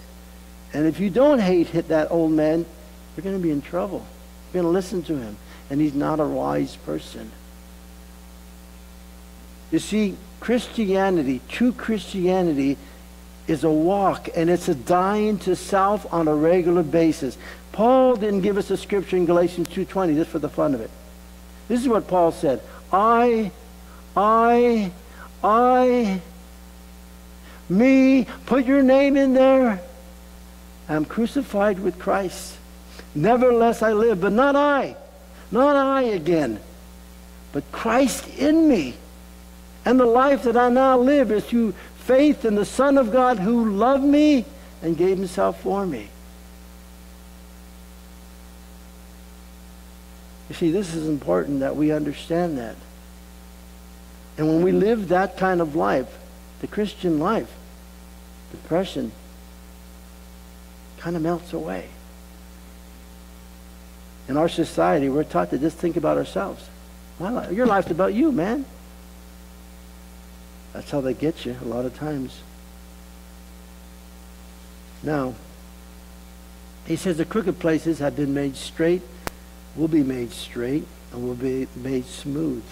Speaker 2: And if you don't hate that old man, you're going to be in trouble. You're going to listen to him, and he's not a wise person. You see, Christianity, true Christianity, is a walk and it's a dying to self on a regular basis. Paul didn't give us a scripture in Galatians 2:20 just for the fun of it. This is what Paul said. I I I me put your name in there. I'm crucified with Christ. Nevertheless I live, but not I. Not I again. But Christ in me. And the life that I now live is through faith in the Son of God who loved me and gave himself for me. You see, this is important that we understand that. And when we live that kind of life, the Christian life, depression kind of melts away. In our society, we're taught to just think about ourselves. My life, your life's about you, man. That's how they get you a lot of times. Now, he says the crooked places have been made straight, will be made straight, and will be made smooth.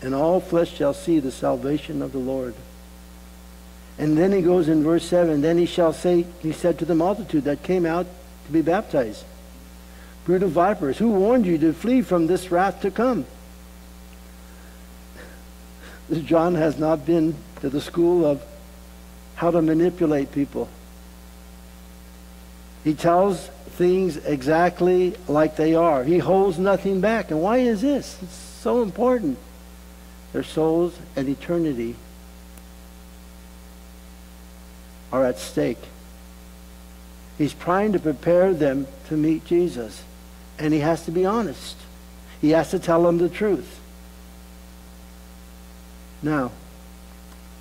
Speaker 2: And all flesh shall see the salvation of the Lord. And then he goes in verse 7 Then he shall say, he said to the multitude that came out to be baptized, Brood of vipers, who warned you to flee from this wrath to come? John has not been to the school of how to manipulate people. He tells things exactly like they are. He holds nothing back. And why is this? It's so important. Their souls and eternity are at stake. He's trying to prepare them to meet Jesus. And he has to be honest. He has to tell them the truth. Now,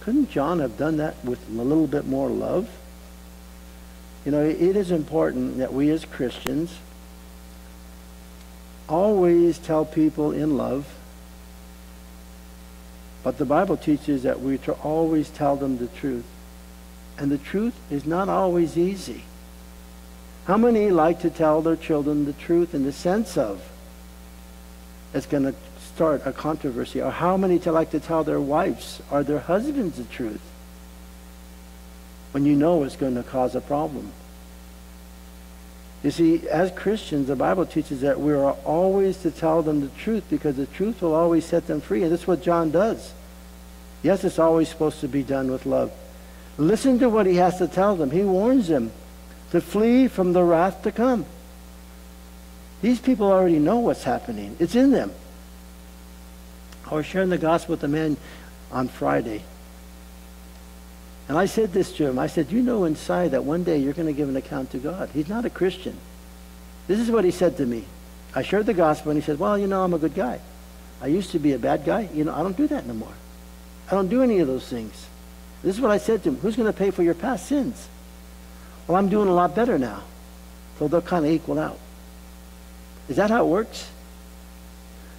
Speaker 2: couldn't John have done that with a little bit more love? You know, it is important that we as Christians always tell people in love, but the Bible teaches that we to always tell them the truth. And the truth is not always easy. How many like to tell their children the truth in the sense of it's going to start a controversy? Or how many to like to tell their wives or their husbands the truth when you know it's going to cause a problem? You see, as Christians, the Bible teaches that we are always to tell them the truth because the truth will always set them free. And that's what John does. Yes, it's always supposed to be done with love. Listen to what he has to tell them. He warns them to flee from the wrath to come. These people already know what's happening. It's in them. I was sharing the gospel with a man on Friday. And I said this to him. I said, you know inside that one day you're going to give an account to God. He's not a Christian. This is what he said to me. I shared the gospel and he said, well, you know, I'm a good guy. I used to be a bad guy. You know, I don't do that anymore. I don't do any of those things. This is what I said to him. Who's going to pay for your past sins? Well, I'm doing a lot better now. So they'll kind of equal out. Is that how it works?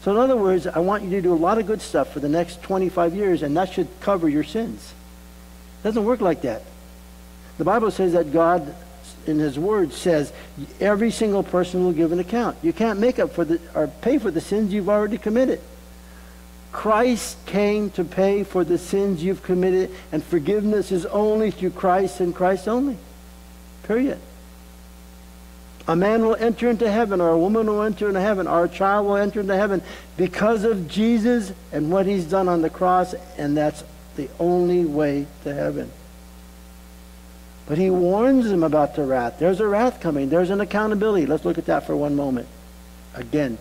Speaker 2: So, in other words, I want you to do a lot of good stuff for the next 25 years, and that should cover your sins. It doesn't work like that. The Bible says that God, in His Word, says every single person will give an account. You can't make up for the or pay for the sins you've already committed. Christ came to pay for the sins you've committed, and forgiveness is only through Christ and Christ only. Period. A man will enter into heaven, or a woman will enter into heaven, or a child will enter into heaven because of Jesus and what he's done on the cross, and that's the only way to heaven. But he warns them about the wrath. There's a wrath coming. There's an accountability. Let's look at that for one moment. Again.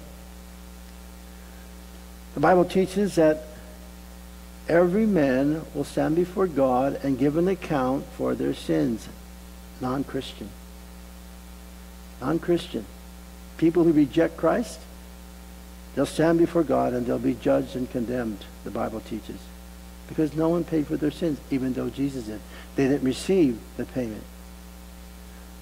Speaker 2: The Bible teaches that every man will stand before God and give an account for their sins. Non-Christian. Non-Christian. People who reject Christ, they'll stand before God and they'll be judged and condemned, the Bible teaches. Because no one paid for their sins, even though Jesus did. They didn't receive the payment.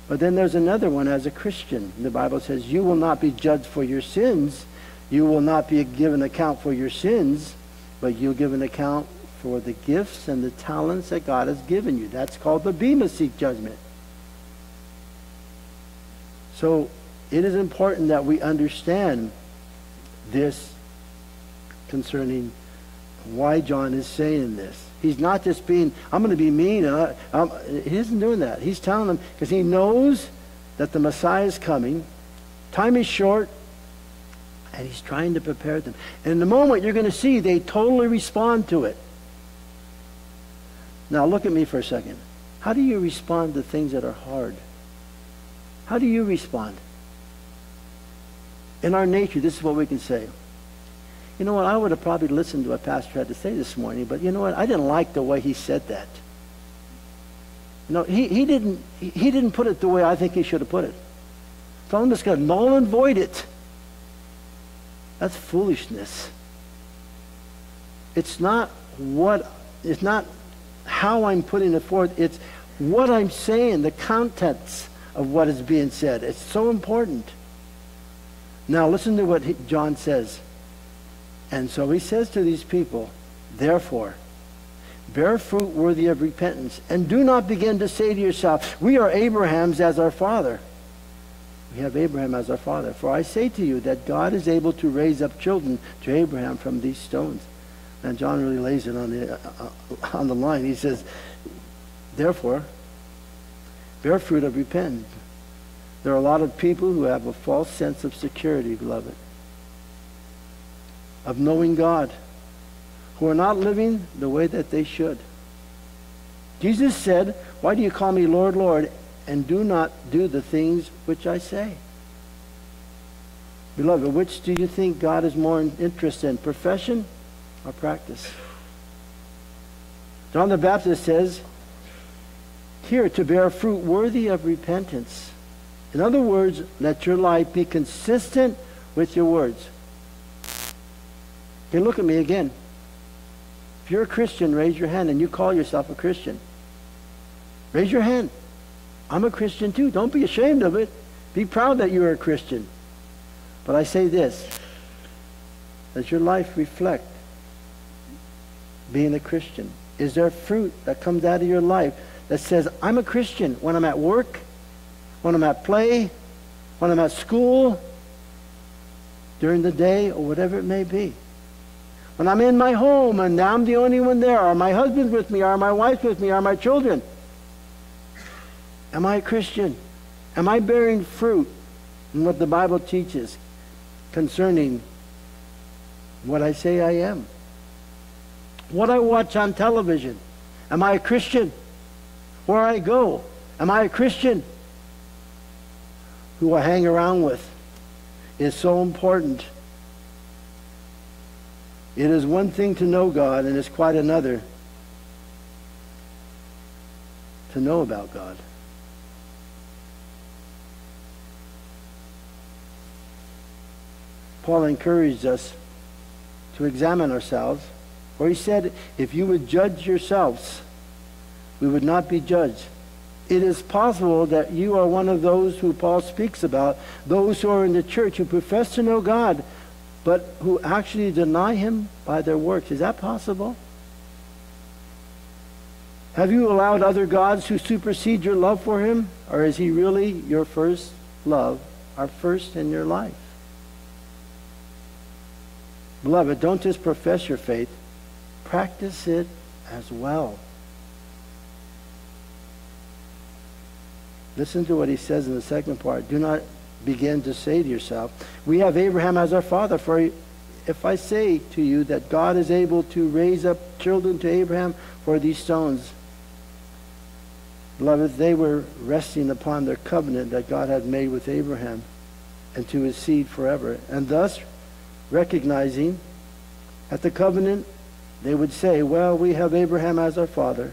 Speaker 2: But then there's another one as a Christian. The Bible says, You will not be judged for your sins. You will not be given account for your sins, but you'll give an account for the gifts and the talents that God has given you. That's called the Bema Seat judgment. So it is important that we understand this concerning why John is saying this. He's not just being, I'm going to be mean. I, I'm, he isn't doing that. He's telling them because he knows that the Messiah is coming. Time is short, and he's trying to prepare them. And in the moment, you're going to see they totally respond to it. Now, look at me for a second. How do you respond to things that are hard? How do you respond? In our nature, this is what we can say. You know what? I would have probably listened to what Pastor had to say this morning, but you know what? I didn't like the way he said that. No, he, he didn't he didn't put it the way I think he should have put it. So I'm just going to null and void it. That's foolishness. It's not what it's not how I'm putting it forth. It's what I'm saying, the contents of what is being said. It's so important. Now listen to what John says. And so he says to these people, therefore, bear fruit worthy of repentance, and do not begin to say to yourself, we are Abraham's as our father. We have Abraham as our father. For I say to you that God is able to raise up children to Abraham from these stones. And John really lays it on the, uh, on the line. He says, therefore, bear fruit of repentance. There are a lot of people who have a false sense of security, beloved of knowing God who are not living the way that they should. Jesus said, Why do you call me Lord, Lord, and do not do the things which I say? Beloved, which do you think God is more interested in, profession or practice? John the Baptist says, here to bear fruit worthy of repentance. In other words, let your life be consistent with your words. Okay, look at me again. If you're a Christian, raise your hand and you call yourself a Christian. Raise your hand. I'm a Christian too. Don't be ashamed of it. Be proud that you're a Christian. But I say this does your life reflect being a Christian? Is there fruit that comes out of your life that says, I'm a Christian when I'm at work, when I'm at play, when I'm at school, during the day, or whatever it may be? When I'm in my home and I'm the only one there, are my husband with me, are my wife with me, are my children? Am I a Christian? Am I bearing fruit in what the Bible teaches concerning what I say I am? What I watch on television, am I a Christian? Where I go, am I a Christian? Who I hang around with is so important it is one thing to know God, and it's quite another to know about God. Paul encouraged us to examine ourselves, or he said, if you would judge yourselves, we would not be judged. It is possible that you are one of those who Paul speaks about, those who are in the church who profess to know God, but who actually deny him by their works. Is that possible? Have you allowed other gods to supersede your love for him? Or is he really your first love, our first in your life? Beloved, don't just profess your faith, practice it as well. Listen to what he says in the second part. Do not begin to say to yourself, We have Abraham as our father. For if I say to you that God is able to raise up children to Abraham for these stones, Beloved, they were resting upon their covenant that God had made with Abraham and to his seed forever. And thus, recognizing at the covenant, they would say, well, we have Abraham as our father.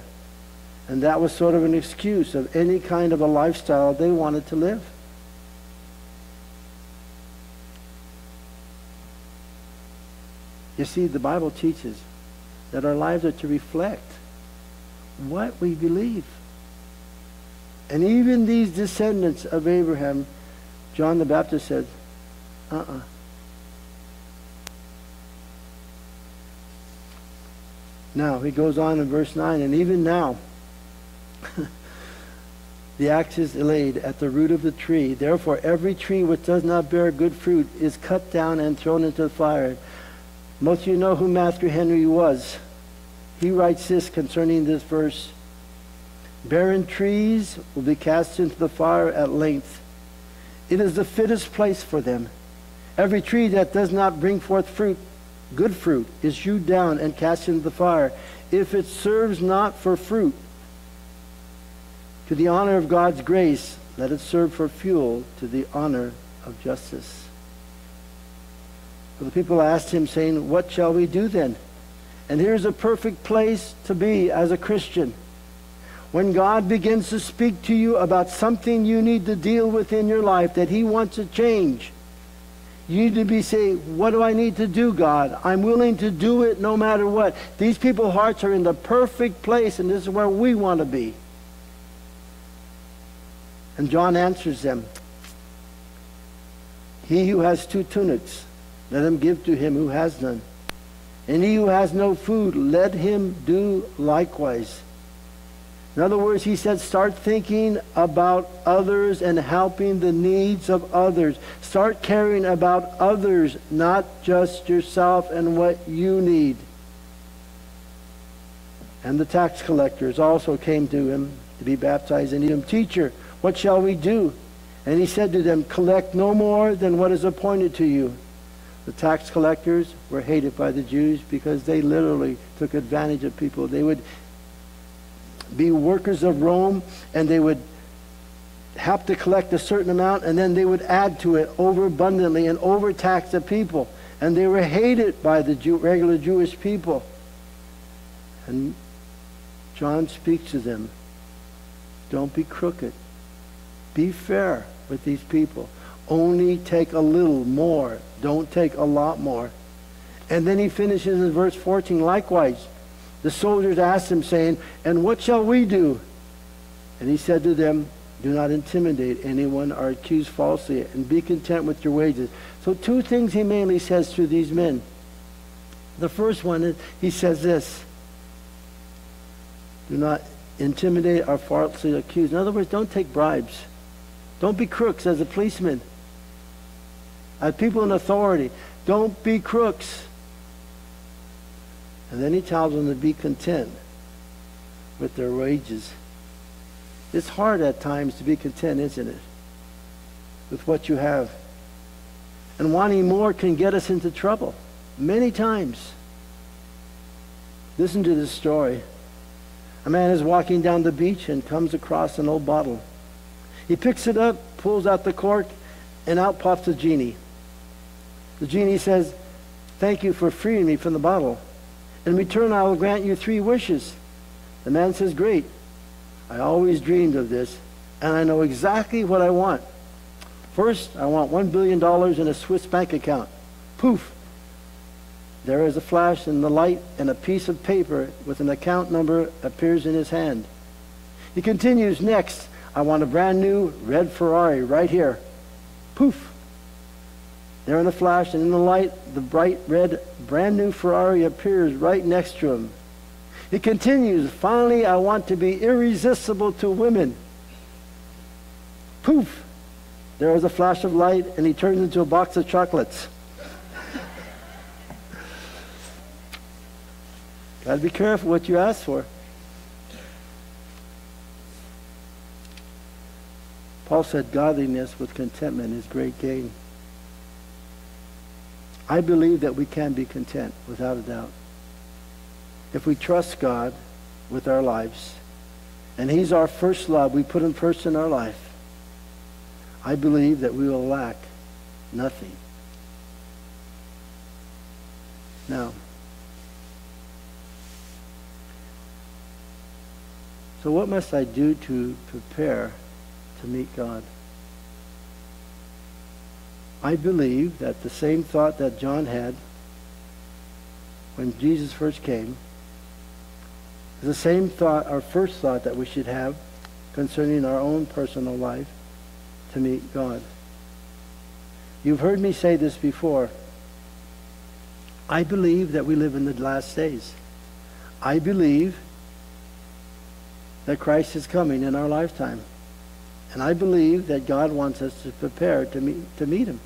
Speaker 2: And that was sort of an excuse of any kind of a lifestyle they wanted to live. You see, the Bible teaches that our lives are to reflect what we believe. And even these descendants of Abraham, John the Baptist said, uh-uh. Now, he goes on in verse 9, and even now, the axe is laid at the root of the tree. Therefore, every tree which does not bear good fruit is cut down and thrown into the fire. Most of you know who Matthew Henry was. He writes this concerning this verse. Barren trees will be cast into the fire at length. It is the fittest place for them. Every tree that does not bring forth fruit, good fruit, is hewed down and cast into the fire. If it serves not for fruit, to the honor of God's grace, let it serve for fuel to the honor of justice. the people asked him, saying, What shall we do then? And here's a perfect place to be as a Christian. When God begins to speak to you about something you need to deal with in your life that He wants to change, you need to be saying, What do I need to do, God? I'm willing to do it no matter what. These people's hearts are in the perfect place, and this is where we want to be. And John answers them He who has two tunics, let him give to him who has none. And he who has no food, let him do likewise. In other words, he said, start thinking about others and helping the needs of others. Start caring about others, not just yourself and what you need. And the tax collectors also came to him to be baptized and he him, Teacher, what shall we do? And he said to them, Collect no more than what is appointed to you. The tax collectors were hated by the Jews because they literally took advantage of people. They would be workers of Rome and they would have to collect a certain amount and then they would add to it overabundantly and overtax the people. And they were hated by the Jew, regular Jewish people. And John speaks to them. Don't be crooked. Be fair with these people. Only take a little more. Don't take a lot more. And then he finishes in verse 14, likewise. The soldiers asked him, saying, And what shall we do? And he said to them, Do not intimidate anyone or accuse falsely, and be content with your wages. So two things he mainly says to these men. The first one is, he says this, Do not intimidate or falsely accuse. In other words, don't take bribes. Don't be crooks as a policeman. As people in authority, don't be crooks. And then he tells them to be content with their wages. It's hard at times to be content, isn't it? With what you have. And wanting more can get us into trouble. Many times. Listen to this story. A man is walking down the beach and comes across an old bottle. He picks it up, pulls out the cork, and out pops the genie. The genie says, Thank you for freeing me from the bottle. In return, I will grant you three wishes. The man says, Great. I always dreamed of this, and I know exactly what I want. First, I want $1 billion in a Swiss bank account. Poof! There is a flash in the light, and a piece of paper with an account number appears in his hand. He continues, Next, I want a brand new red Ferrari right here. Poof. There in the flash and in the light, the bright red brand new Ferrari appears right next to him. He continues, finally, I want to be irresistible to women. Poof. There is a flash of light, and he turns into a box of chocolates. Got to be careful what you ask for. Paul said, Godliness with contentment is great gain. I believe that we can be content, without a doubt. If we trust God with our lives, and He's our first love, we put Him first in our life, I believe that we will lack nothing. Now, so what must I do to prepare to meet God? I believe that the same thought that John had when Jesus first came is the same thought, our first thought that we should have concerning our own personal life to meet God. You've heard me say this before. I believe that we live in the last days. I believe that Christ is coming in our lifetime. And I believe that God wants us to prepare to meet, to meet him.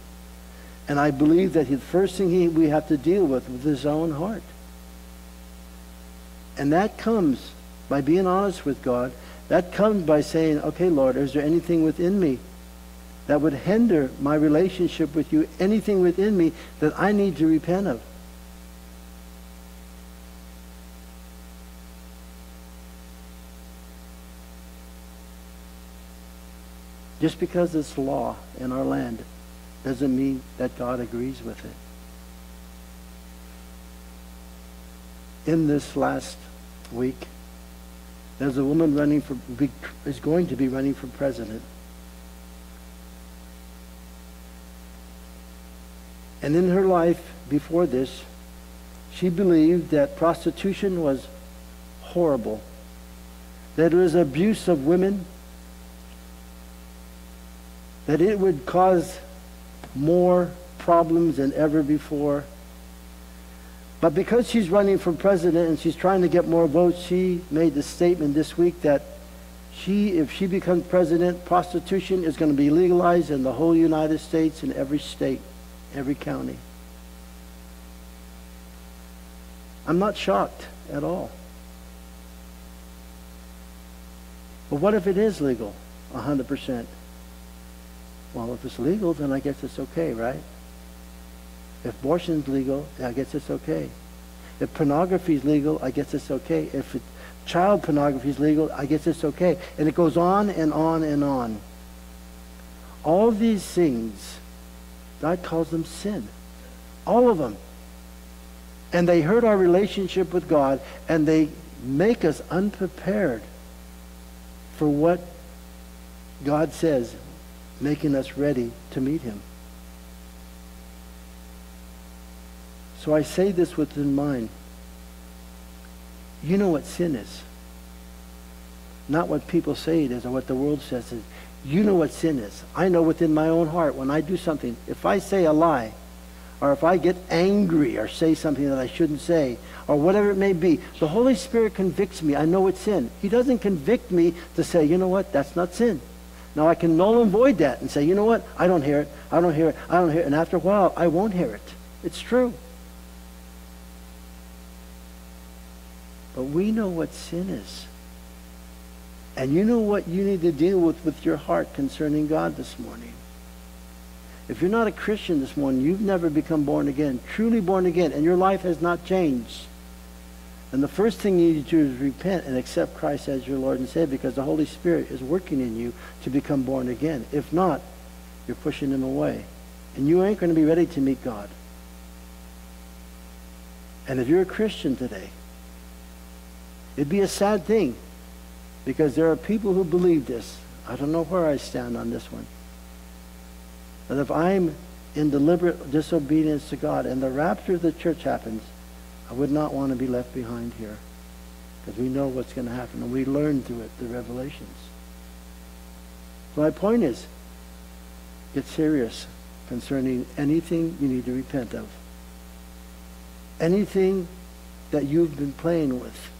Speaker 2: And I believe that the first thing he, we have to deal with is his own heart. And that comes by being honest with God. That comes by saying, okay, Lord, is there anything within me that would hinder my relationship with you, anything within me that I need to repent of? Just because it's law in our land doesn't mean that God agrees with it. In this last week, there's a woman running for, is going to be running for president. And in her life before this, she believed that prostitution was horrible, that it was abuse of women, that it would cause more problems than ever before. But because she's running for president and she's trying to get more votes, she made the statement this week that she, if she becomes president, prostitution is going to be legalized in the whole United States in every state, every county. I'm not shocked at all. But what if it is legal, 100%? Well, if it's legal, then I guess it's okay, right? If abortion's legal, I guess it's okay. If pornography is legal, I guess it's okay. If it, child pornography is legal, I guess it's okay. And it goes on and on and on. All these things, God calls them sin. All of them. And they hurt our relationship with God, and they make us unprepared for what God says making us ready to meet him. So I say this within mind. You know what sin is. Not what people say it is or what the world says it is. You know what sin is. I know within my own heart when I do something, if I say a lie, or if I get angry or say something that I shouldn't say, or whatever it may be, the Holy Spirit convicts me. I know it's sin. He doesn't convict me to say, you know what, that's not sin. Now I can null and void that and say, you know what? I don't hear it. I don't hear it. I don't hear it. And after a while, I won't hear it. It's true. But we know what sin is. And you know what you need to deal with with your heart concerning God this morning. If you're not a Christian this morning, you've never become born again, truly born again, and your life has not changed. And the first thing you need to do is repent and accept Christ as your Lord and Savior because the Holy Spirit is working in you to become born again. If not, you're pushing him away. And you ain't going to be ready to meet God. And if you're a Christian today, it'd be a sad thing because there are people who believe this. I don't know where I stand on this one. But if I'm in deliberate disobedience to God and the rapture of the church happens, I would not want to be left behind here because we know what's going to happen and we learn through it the revelations. My point is, get serious concerning anything you need to repent of. Anything that you've been playing with.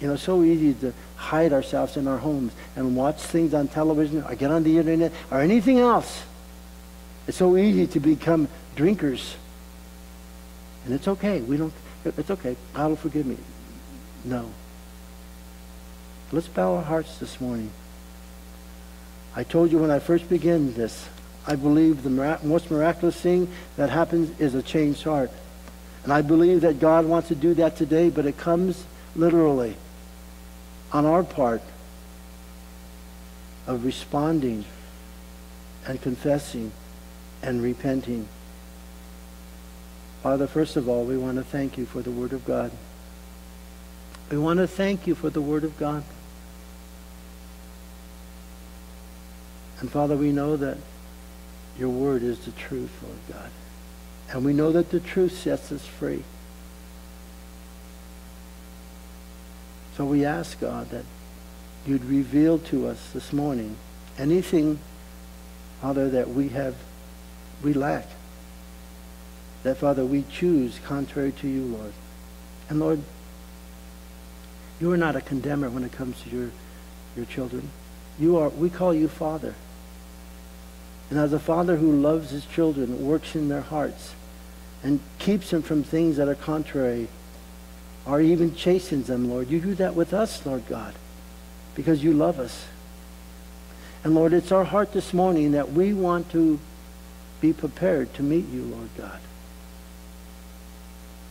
Speaker 2: You know, it's so easy to hide ourselves in our homes and watch things on television or get on the internet or anything else. It's so easy to become drinkers and it's okay. We don't, it's okay. God will forgive me. No. Let's bow our hearts this morning. I told you when I first began this, I believe the most miraculous thing that happens is a changed heart. And I believe that God wants to do that today, but it comes literally. on our part of responding and confessing and repenting. Father, first of all, we want to thank you for the Word of God. We want to thank you for the Word of God. And Father, we know that your Word is the truth, Lord God. And we know that the truth sets us free. So we ask, God, that you'd reveal to us this morning anything, Father, that we have, we lack. That, Father, we choose contrary to you, Lord. And Lord, you are not a condemner when it comes to your, your children. You are, we call you Father. And as a father who loves his children, works in their hearts, and keeps them from things that are contrary, or even chastens them, Lord, you do that with us, Lord God, because you love us. And Lord, it's our heart this morning that we want to be prepared to meet you, Lord God.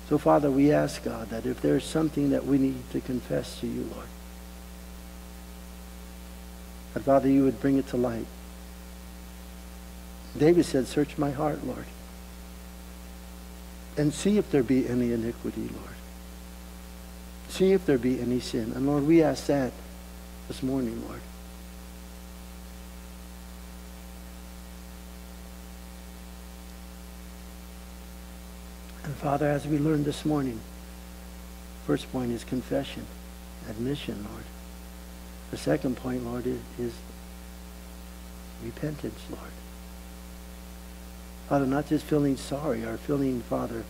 Speaker 2: So, Father, we ask, God, that if there's something that we need to confess to you, Lord, that, Father, you would bring it to light. David said, Search my heart, Lord, and see if there be any iniquity, Lord. See if there be any sin. And, Lord, we ask that this morning, Lord. And Father, as we learned this morning, first point is confession, admission, Lord. The second point, Lord, is, is repentance, Lord. Father, not just feeling sorry or feeling, Father,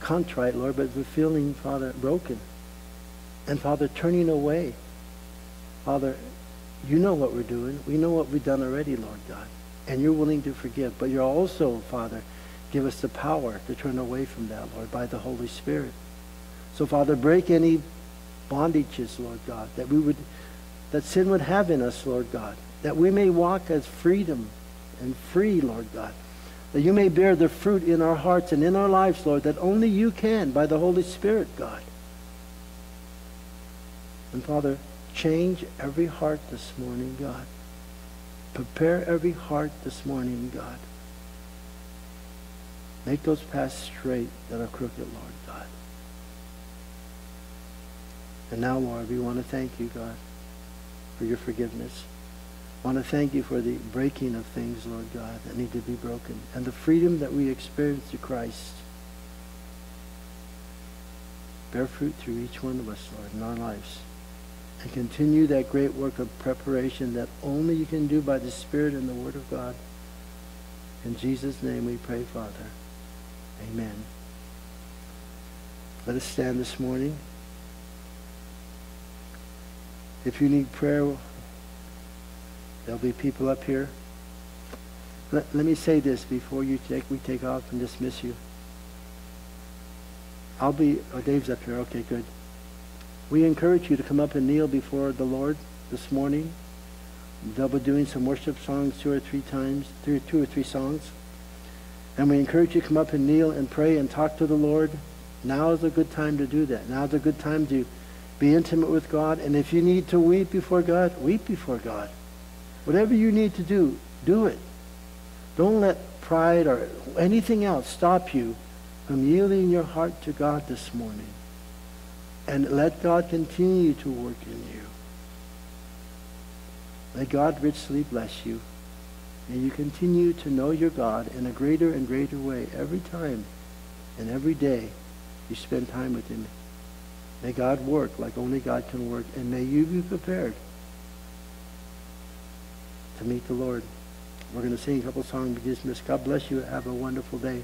Speaker 2: contrite, Lord, but feeling, Father, broken. And Father, turning away. Father, you know what we're doing. We know what we've done already, Lord God. And you're willing to forgive. But you're also, Father, give us the power to turn away from that, Lord, by the Holy Spirit. So, Father, break any bondages, Lord God, that we would, that sin would have in us, Lord God, that we may walk as freedom and free, Lord God, that you may bear the fruit in our hearts and in our lives, Lord, that only you can by the Holy Spirit, God. And Father, change every heart this morning, God. Prepare every heart this morning, God. Make those paths straight that are crooked, Lord God. And now, Lord, we want to thank you, God, for your forgiveness. Want to thank you for the breaking of things, Lord God, that need to be broken, and the freedom that we experience through Christ. Bear fruit through each one of us, Lord, in our lives. And continue that great work of preparation that only you can do by the Spirit and the Word of God. In Jesus' name we pray, Father. Amen. Let us stand this morning. If you need prayer, there'll be people up here. Let, let me say this before you take we take off and dismiss you. I'll be oh Dave's up here. Okay, good. We encourage you to come up and kneel before the Lord this morning. They'll be doing some worship songs two or three times, two or three songs. And we encourage you to come up and kneel and pray and talk to the Lord. Now is a good time to do that. Now is a good time to be intimate with God. And if you need to weep before God, weep before God. Whatever you need to do, do it. Don't let pride or anything else stop you from yielding your heart to God this morning. And let God continue to work in you. May God richly bless you. May you continue to know your God in a greater and greater way every time and every day you spend time with him. May God work like only God can work. And may you be prepared to meet the Lord. We're going to sing a couple songs to dismiss. God bless you. Have a wonderful day.